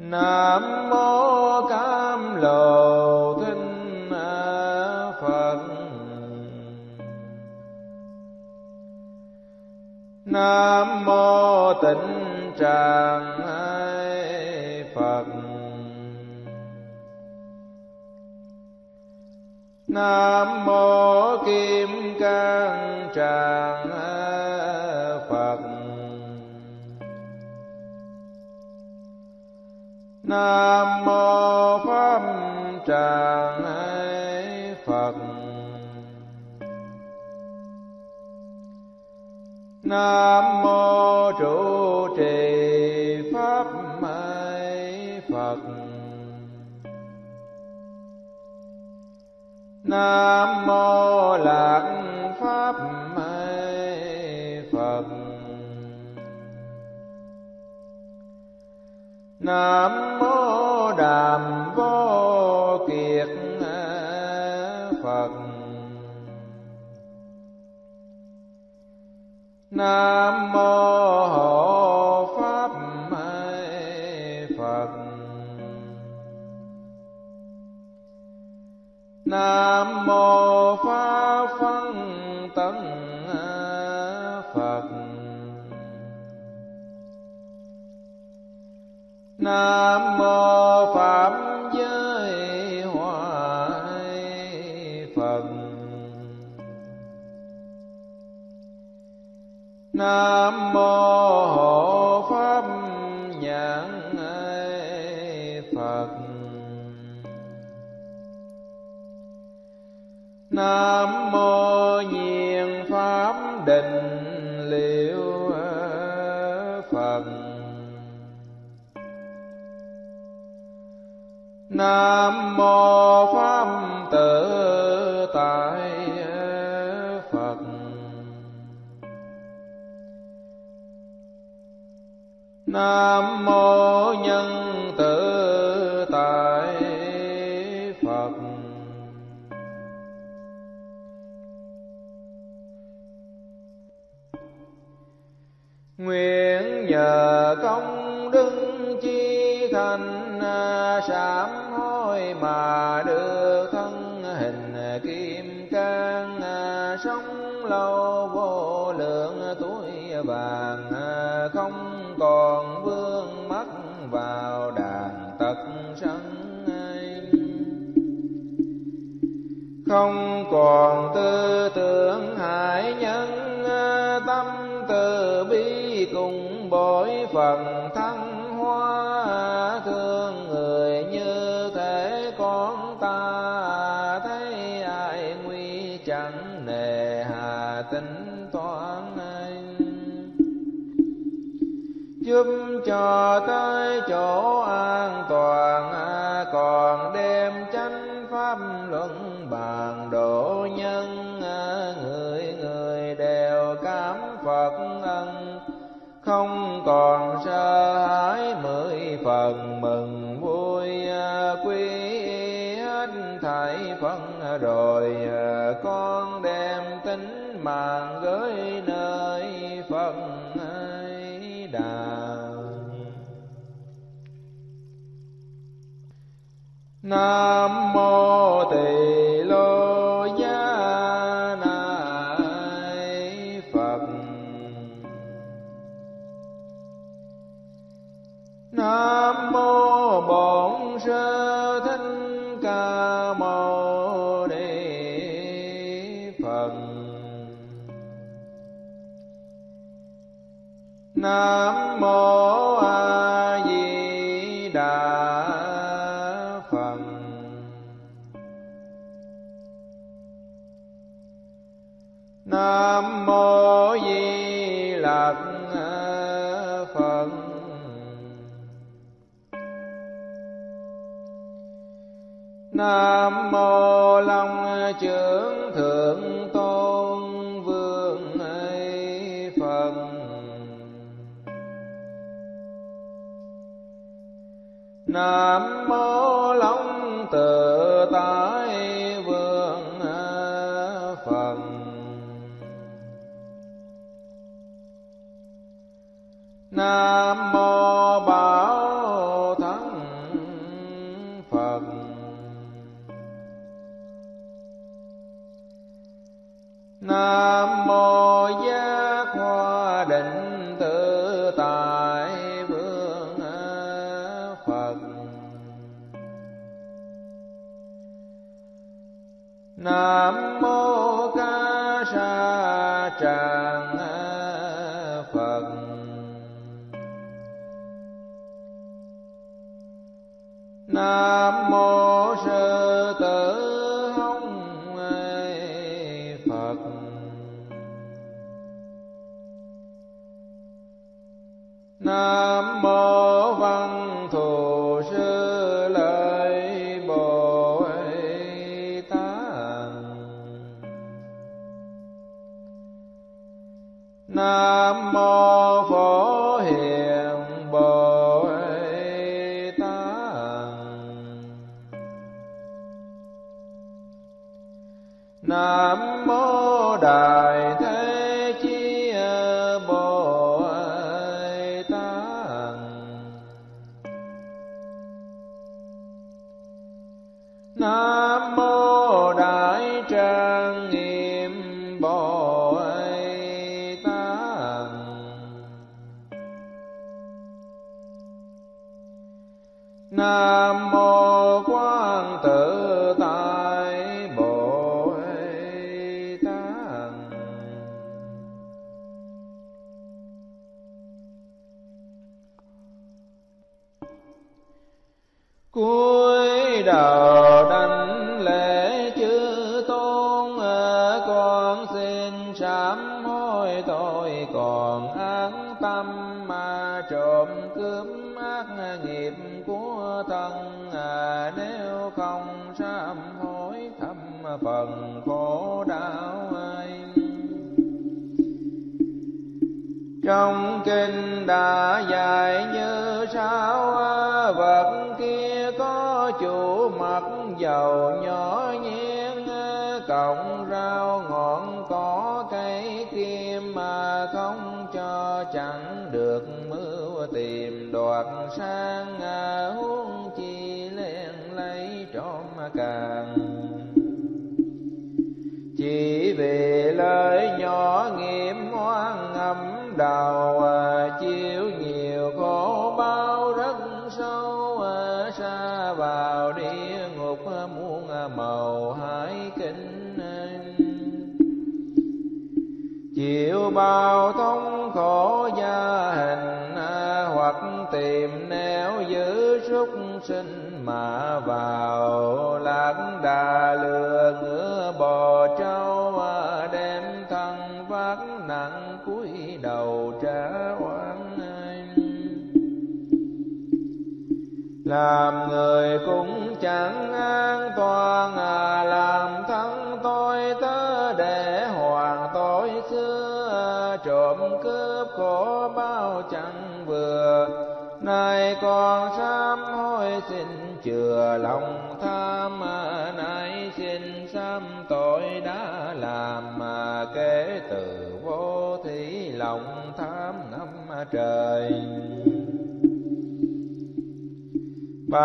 nam mô cam lồ thinh phật. Nam mô tịnh tràng phật. Nam mô kim cang tràng nam mô pháp tràng phật. Nam mô trụ trì pháp ấy phật. Nam mô lạc pháp phật. Nam công đức chi thành sám hối mà được thân hình kim cang à, sống lâu vô lượng tuổi vàng à, không còn vương mắt vào đàn tật sân không còn tư phần thăng hoa, thương người như thế con ta. Thấy ai nguy chẳng nề hà tính toán anh. Giúp cho tới chỗ Now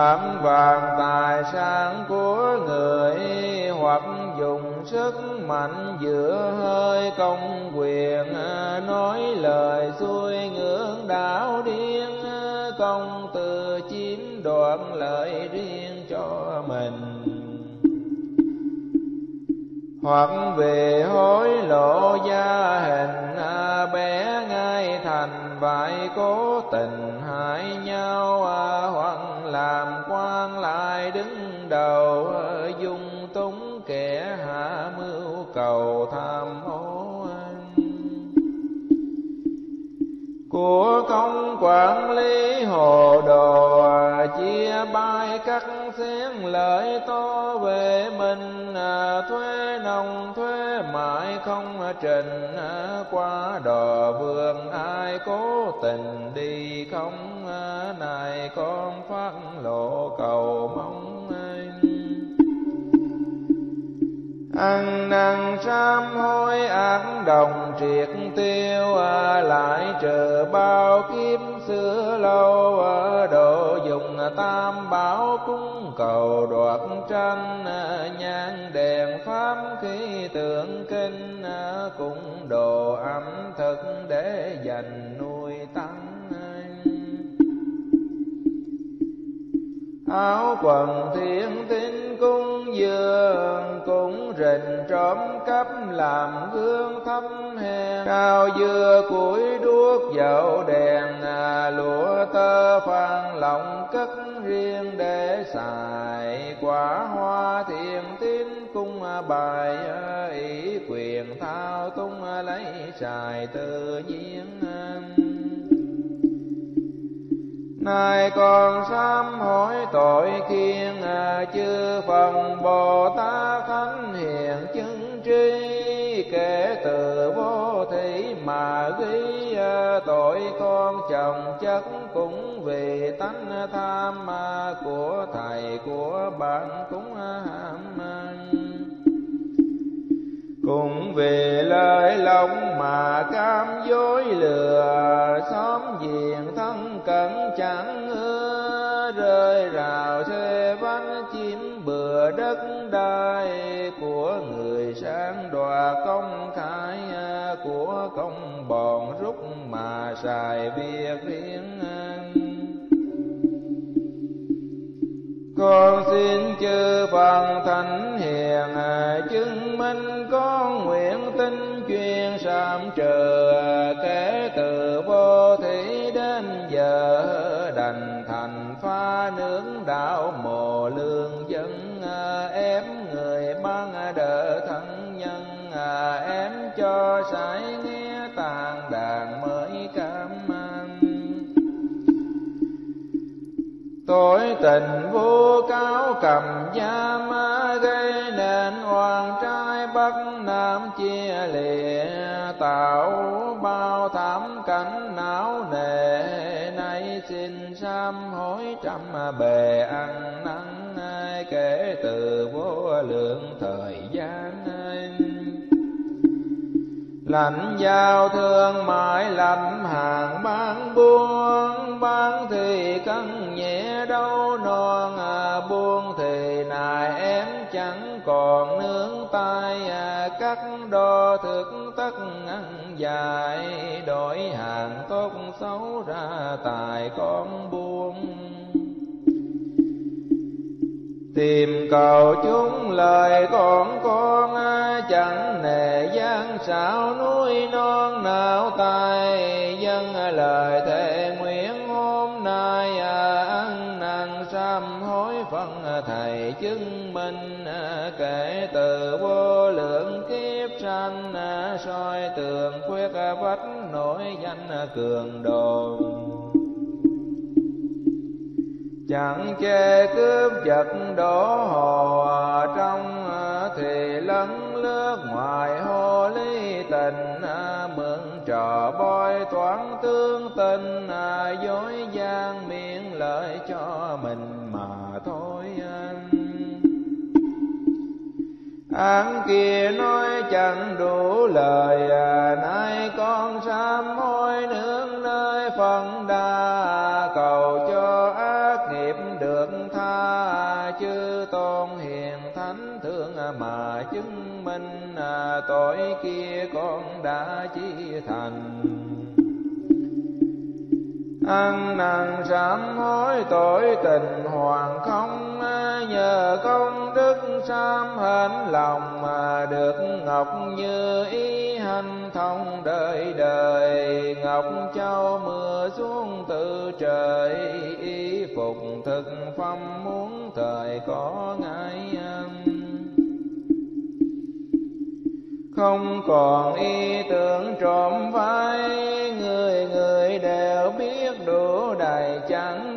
bám vàng tài sản của người, hoặc dùng sức mạnh giữa hơi công quyền. Nói lời xuôi ngưỡng đạo điên, công từ chiếm đoạt lợi riêng cho mình. Hoặc về hối quản lý hồ đồ chia bay cắt xén lợi to về mình à, thuê nông thuê mãi không trình à, qua đò vườn. Ai cố tình đi không à, này con phát lộ cầu mong ăn năn sám hối ác đồng triệt tiêu à, lại chờ bao kiếp xưa lâu ở độ dùng tam bảo cung cầu đoạt tranh, nhang đèn pháp khi tượng kinh, cũng đồ ẩm thực để dành nuôi tăng áo quần thiên tinh cung dương cũng rình trộm cắp làm gương thâm hèn cao dưa củi đuốc dầu đèn à, lụa tơ phan lòng cất riêng để xài quả hoa thiền tín cung à, bài à, ý quyền thao tung à, lấy xài tự nhiên nay con sám hối tội kiên à, chư phần bồ tát thánh hiền chứng tri kể từ vô thị mà ghi à, tội con chồng chất cũng vì tánh tham à, của thầy của bạn cũng ham cũng vì lời lòng mà cam dối lừa xóm diện thân cẩn chẳng rơi rào thuê vắng chiếm bừa đất đai của người sáng đòa công khai của công bọn rút mà xài việc riêng. Con xin chư phần thánh hiền, chứng minh con nguyện tin chuyên sám trừ kể từ ma nướng đạo mồ lương dân à, em người mang đỡ thân nhân à, em cho sải nghe tàn đàn mới cảm cam tội tình vô cáo cầm giam gây nên hoàng trai bắc nam chia lìa, tạo bao thảm cảnh não nề năm hối trăm bề ăn năn kể từ vô lượng thời gian. Lạnh giao thương mãi lạnh hàng bán buôn bán thì cân nhẹ đâu non à, buôn thì nài em chẳng còn nướng tay à, cắt đo thực tất ăn dài đổi hàng tốt xấu ra tài con buông. Tìm cầu chúng lời con con à, chẳng nề gian, xảo núi non nào tài dân lời thề nguyện phân chứng minh à, kể từ vô lượng kiếp sanh à, soi tường quyết à, vách nổi danh cường đồ chẳng chê cướp giật đổ hồ trong thì lấn lướt ngoài hồ ly tình mượn trò bói toán tương tình dối gian miệng lợi cho mình. Tháng kia nói chẳng đủ lời à nay con sám hối nương nơi phần đa cầu cho ác nghiệp được tha, chư tôn hiền thánh thương à, mà chứng minh à, tội kia con đã chi thành. Ăn năn sám hối tội tình hoàng không à, nhờ công sám hạnh lòng mà được ngọc như ý hành thông đời đời. Ngọc châu mưa xuống từ trời, y phục thực phong muốn thời có ngại ăn không còn ý tưởng trộm vai người người đều biết đủ đầy chẳng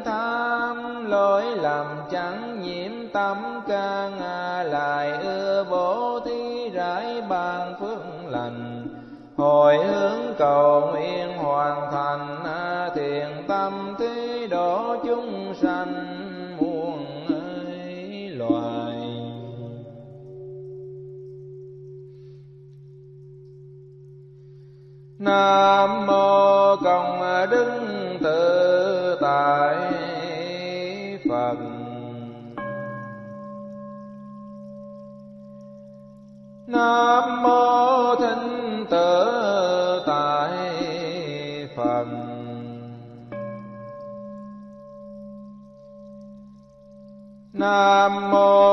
tham lỗi lầm chẳng nhiễm tâm can lại ưa bố thí rải ban phước lành. Hồi hướng cầu nguyện hoàn thành à, thiền tâm thế độ chúng sanh muôn loài. Nam mô công đức tự tại phật nam mô thinh tự tại phật. Nam mô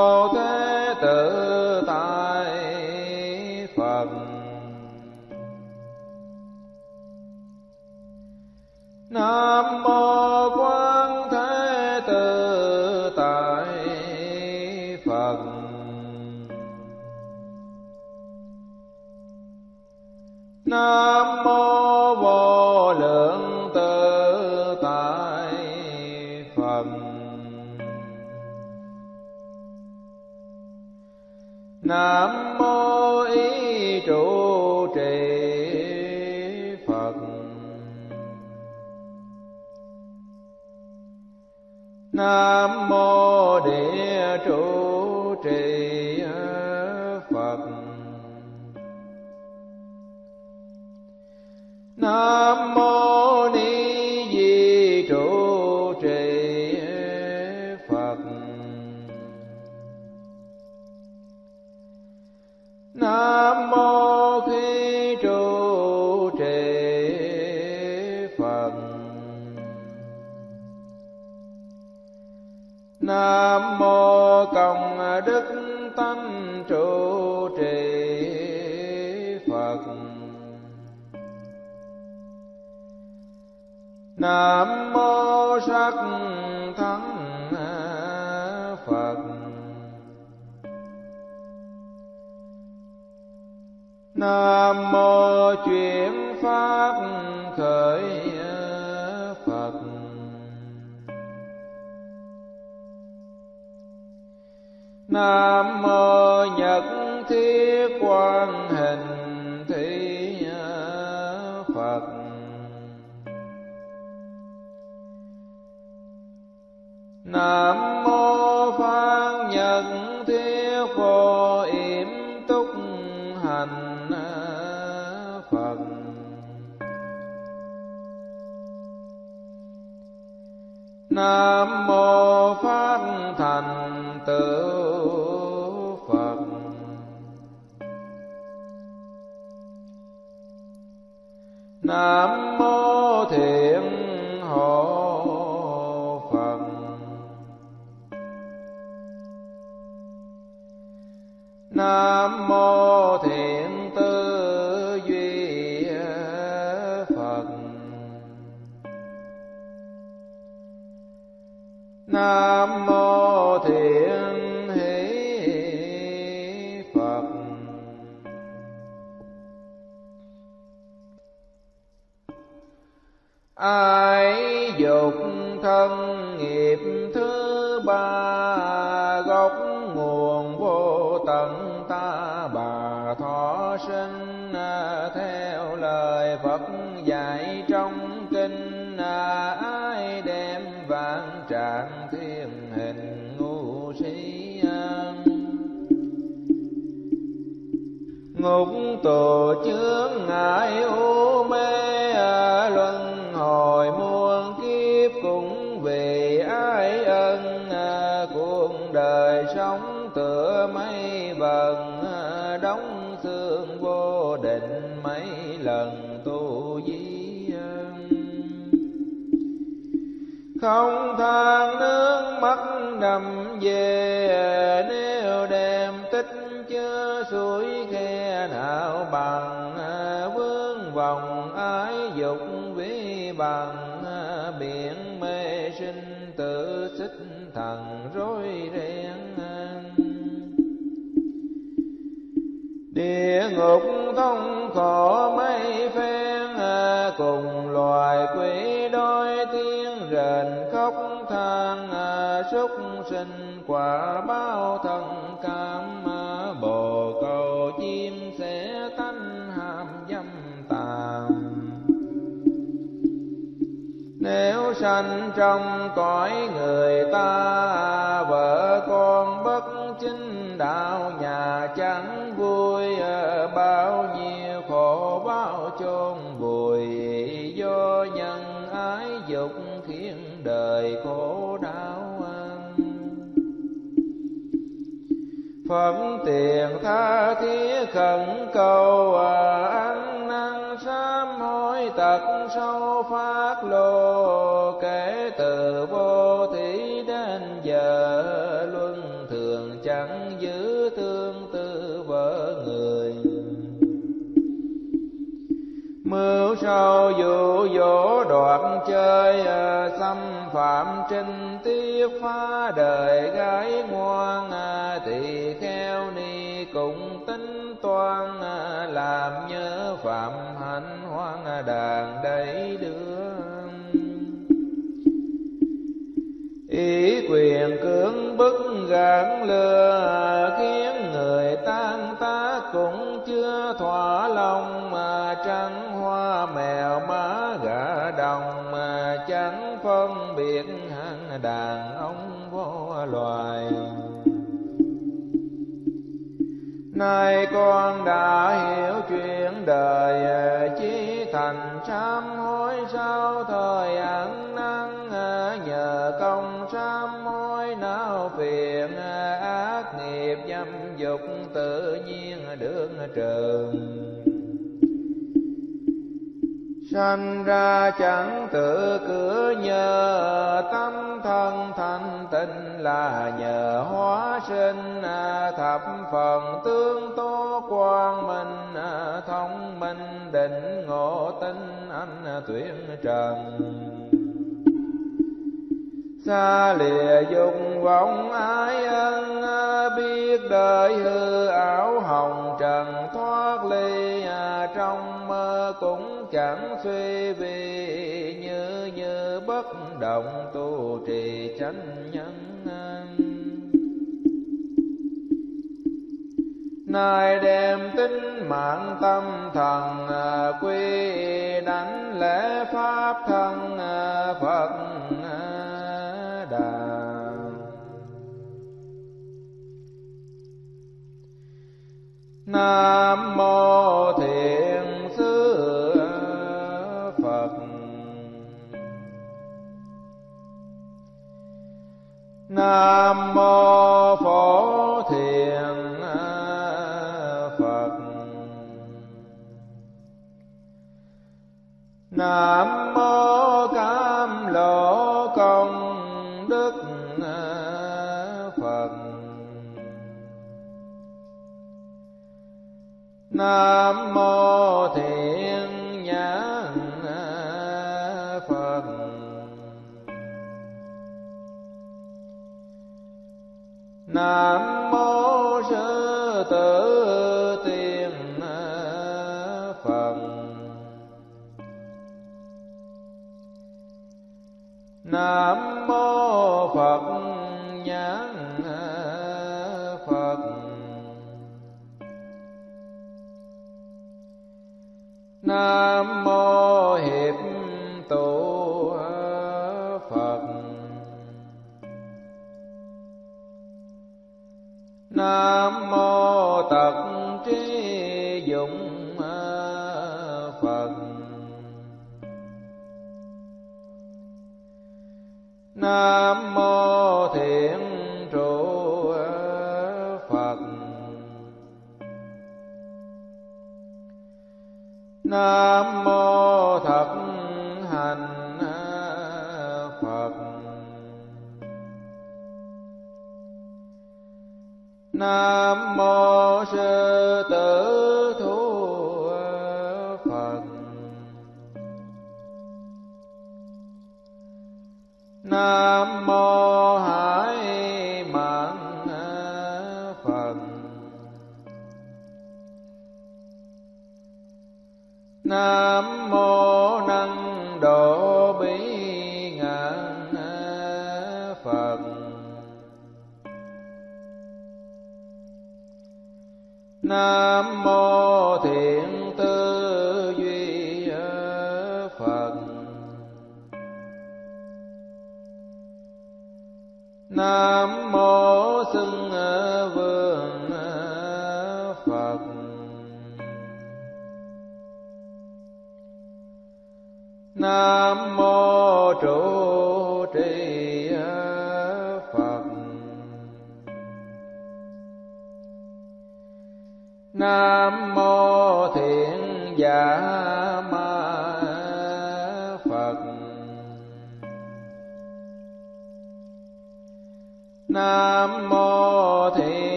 nam mô công đức tánh trụ trì phật. Nam mô sắc thắng phật. Nam mô chuyển pháp nam dục khiến đời khổ đau phẩm tiền tha thiết khẩn cầu à, ăn năn sám hối tật sâu phát lô, kể từ vô thủy đến giờ, luân thường chẳng giữ tương tư vợ người. Mưu sâu dụ dỗ đoạn chơi ờ, xâm phạm trinh tiết, phá đời gái ngoan ờ, tỳ kheo ni cũng tính toan ờ, làm nhớ phạm hạnh hoang đàn đầy đưa ý quyền cưỡng bức gạn lừa, khiến người tan tác cũng chưa thỏa lòng, mà trắng hoa mèo ma đàn ông vô loài. Nay con đã hiểu chuyện đời Chí thành sám hối sau thời ăn năn, Nhờ công sám hối não phiền, Ác nghiệp dâm dục tự nhiên được trường. Sanh ra chẳng tự cửa nhờ tâm thân thanh tịnh là nhờ hóa sinh à, thập phần tương tố quang minh à, thông minh định ngộ tinh anh à, tuyển trần. Xa lìa dục vọng ái ân biết đời hư ảo hồng trần thoát ly trong mơ cũng chẳng suy vì bất động tu trì chánh nhân Nay đem tính mạng tâm thần à, quy đánh lễ pháp thân à, Phật à, đà. Nam mô Thiện Nam mô Phổ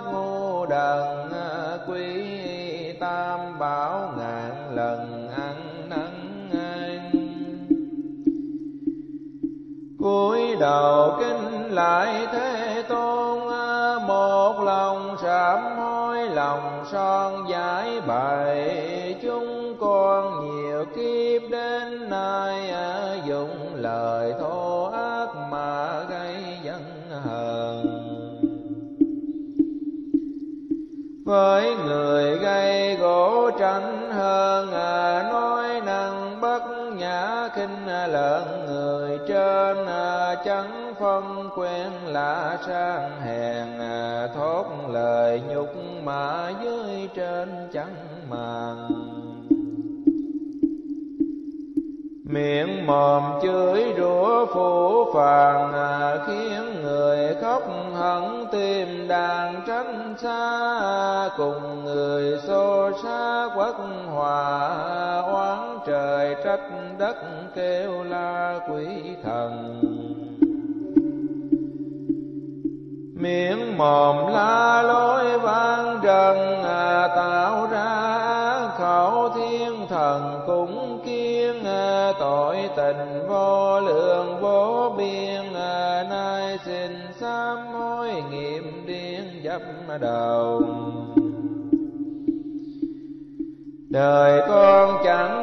ngô đần ờ, quý tam bảo ngàn lần ăn nắng an cuối đầu kinh lại thế tôn ờ, một lòng sám hối, lòng son giải bài sang hèn à, thốt lời nhục mà dưới trên chẳng màng miệng mồm chửi rủa phủ phàng mồm la lối vang trần à, tạo ra khẩu thiên thần cũng kiên à, tội tình vô lượng vô biên à, nay xin sám hối nghiệm điên dập đầu. Đời con chẳng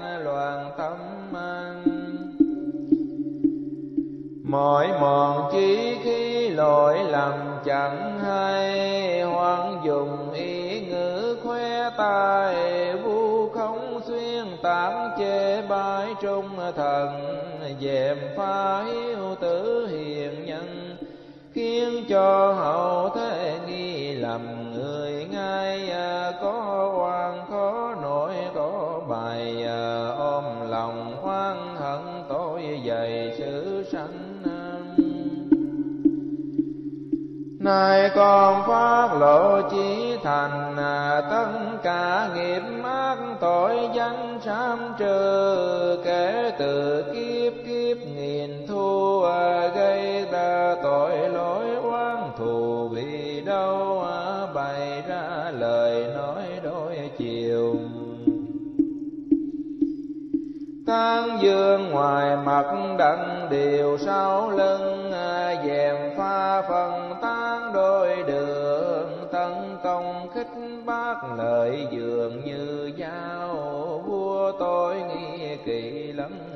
mê loạn tâm anh mọi mòn chí khi lỗi lầm chẳng hay, hoang dùng ý ngữ khoe tài vu không xuyên tạm chê bái trung thần, dèm pha hiếu tử hiền nhân, khiến cho hậu thế nghi lầm người ngay à, có hoàng khó nay con phát lộ chỉ thành à, tất cả nghiệp ác tội danh sám trừ, kể từ kiếp kiếp nghìn thu à, gây ra tội lỗi oán thù vì đâu à. Tán dương, ngoài mặt đặng điều sau lưng, dèm pha phần tan đôi đường, tấn công khích bác lợi dường như dao vua tôi nghi kỳ lắm.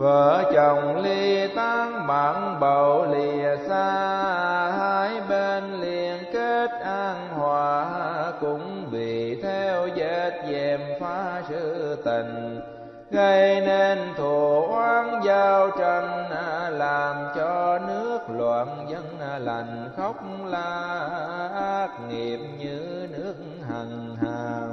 Vợ chồng ly tán bạn bầu lìa xa, hai bên liền kết an hòa, cũng vì theo vết dèm phá sự tình. Gây nên thù oán giao tranh, làm cho nước loạn dân lành khóc la, ác nghiệp như nước hằng hà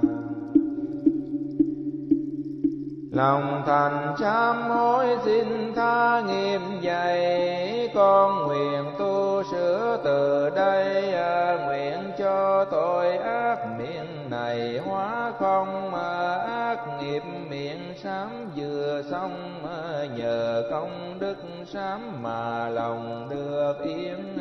lòng thành sám hối xin tha nghiệp dày con nguyện tu sửa từ đây à, nguyện cho tội ác miệng này hóa không, mà ác nghiệp miệng sám vừa xong à, nhờ công đức sám mà lòng được yên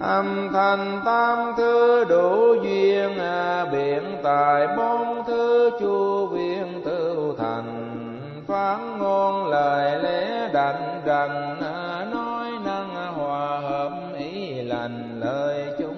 âm thanh tam thứ đủ duyên à, biện tài bốn thứ chu viên tự thành. Phán ngôn lời lẽ đành rằng à, nói năng hòa hợp ý lành lời chúng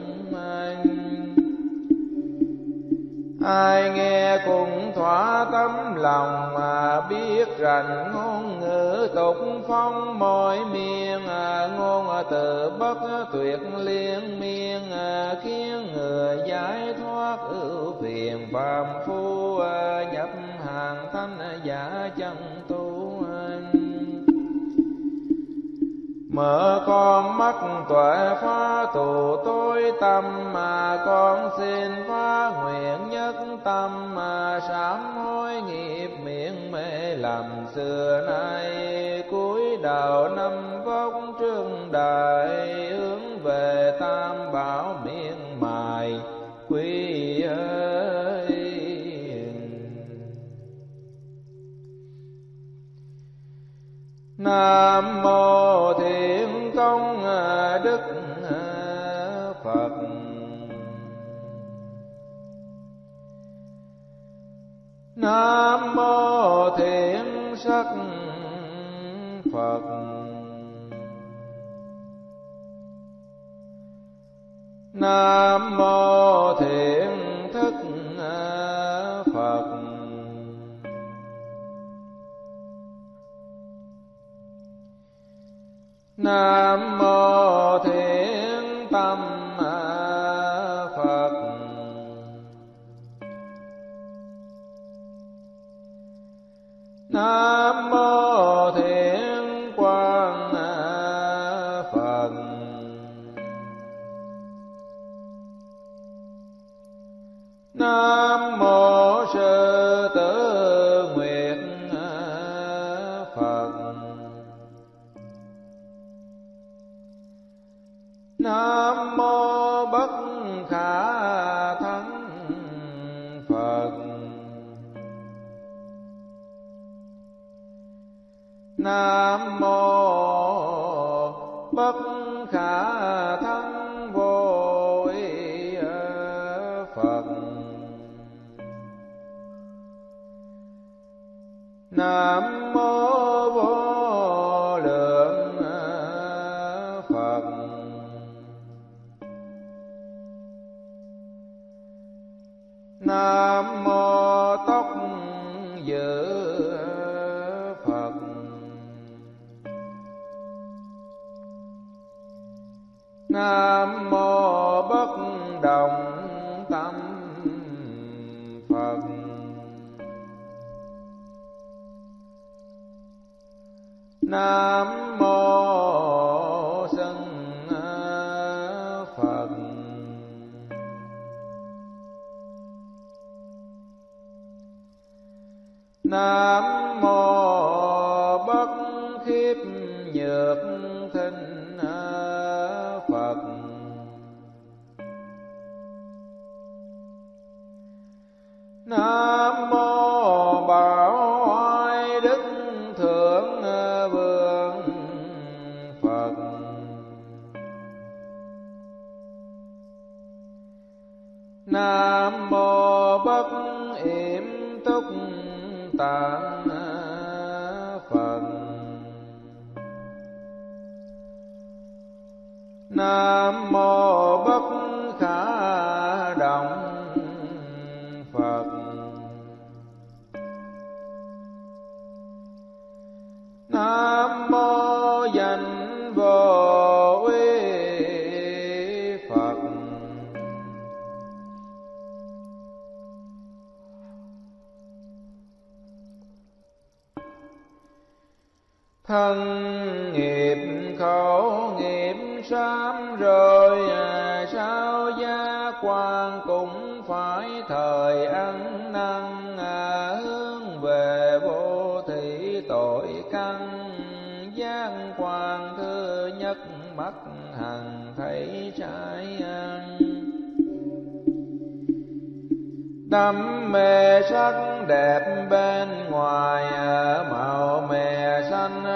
ai nghe cũng thỏa tấm lòng mà biết rằng ngôn ngữ tục phong mọi miền à, ngôn từ bất tuyệt liên miên à, khiến người giải thoát ưu phiền phàm phu à, nhập hàng thanh giả chân tu Mở con mắt tuệ phá tù tối tâm mà con xin phá nguyện nhất tâm mà sám hối nghiệp miệng mê làm xưa nay. Cuối đạo năm vóc trương đại hướng về tam bảo miệng mài, quy nam mô thiện công à, đức à, phật. Nam mô thiện sắc phật. Nam mô thiện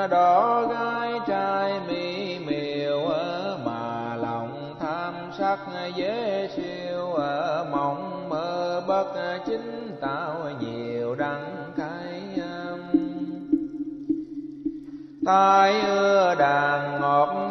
đó gái trai mỹ miều mà lòng tham sắc dễ siêu mộng mơ bất chính tạo nhiều đắng cay tai ưa đàn ngọt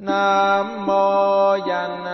nam mô danh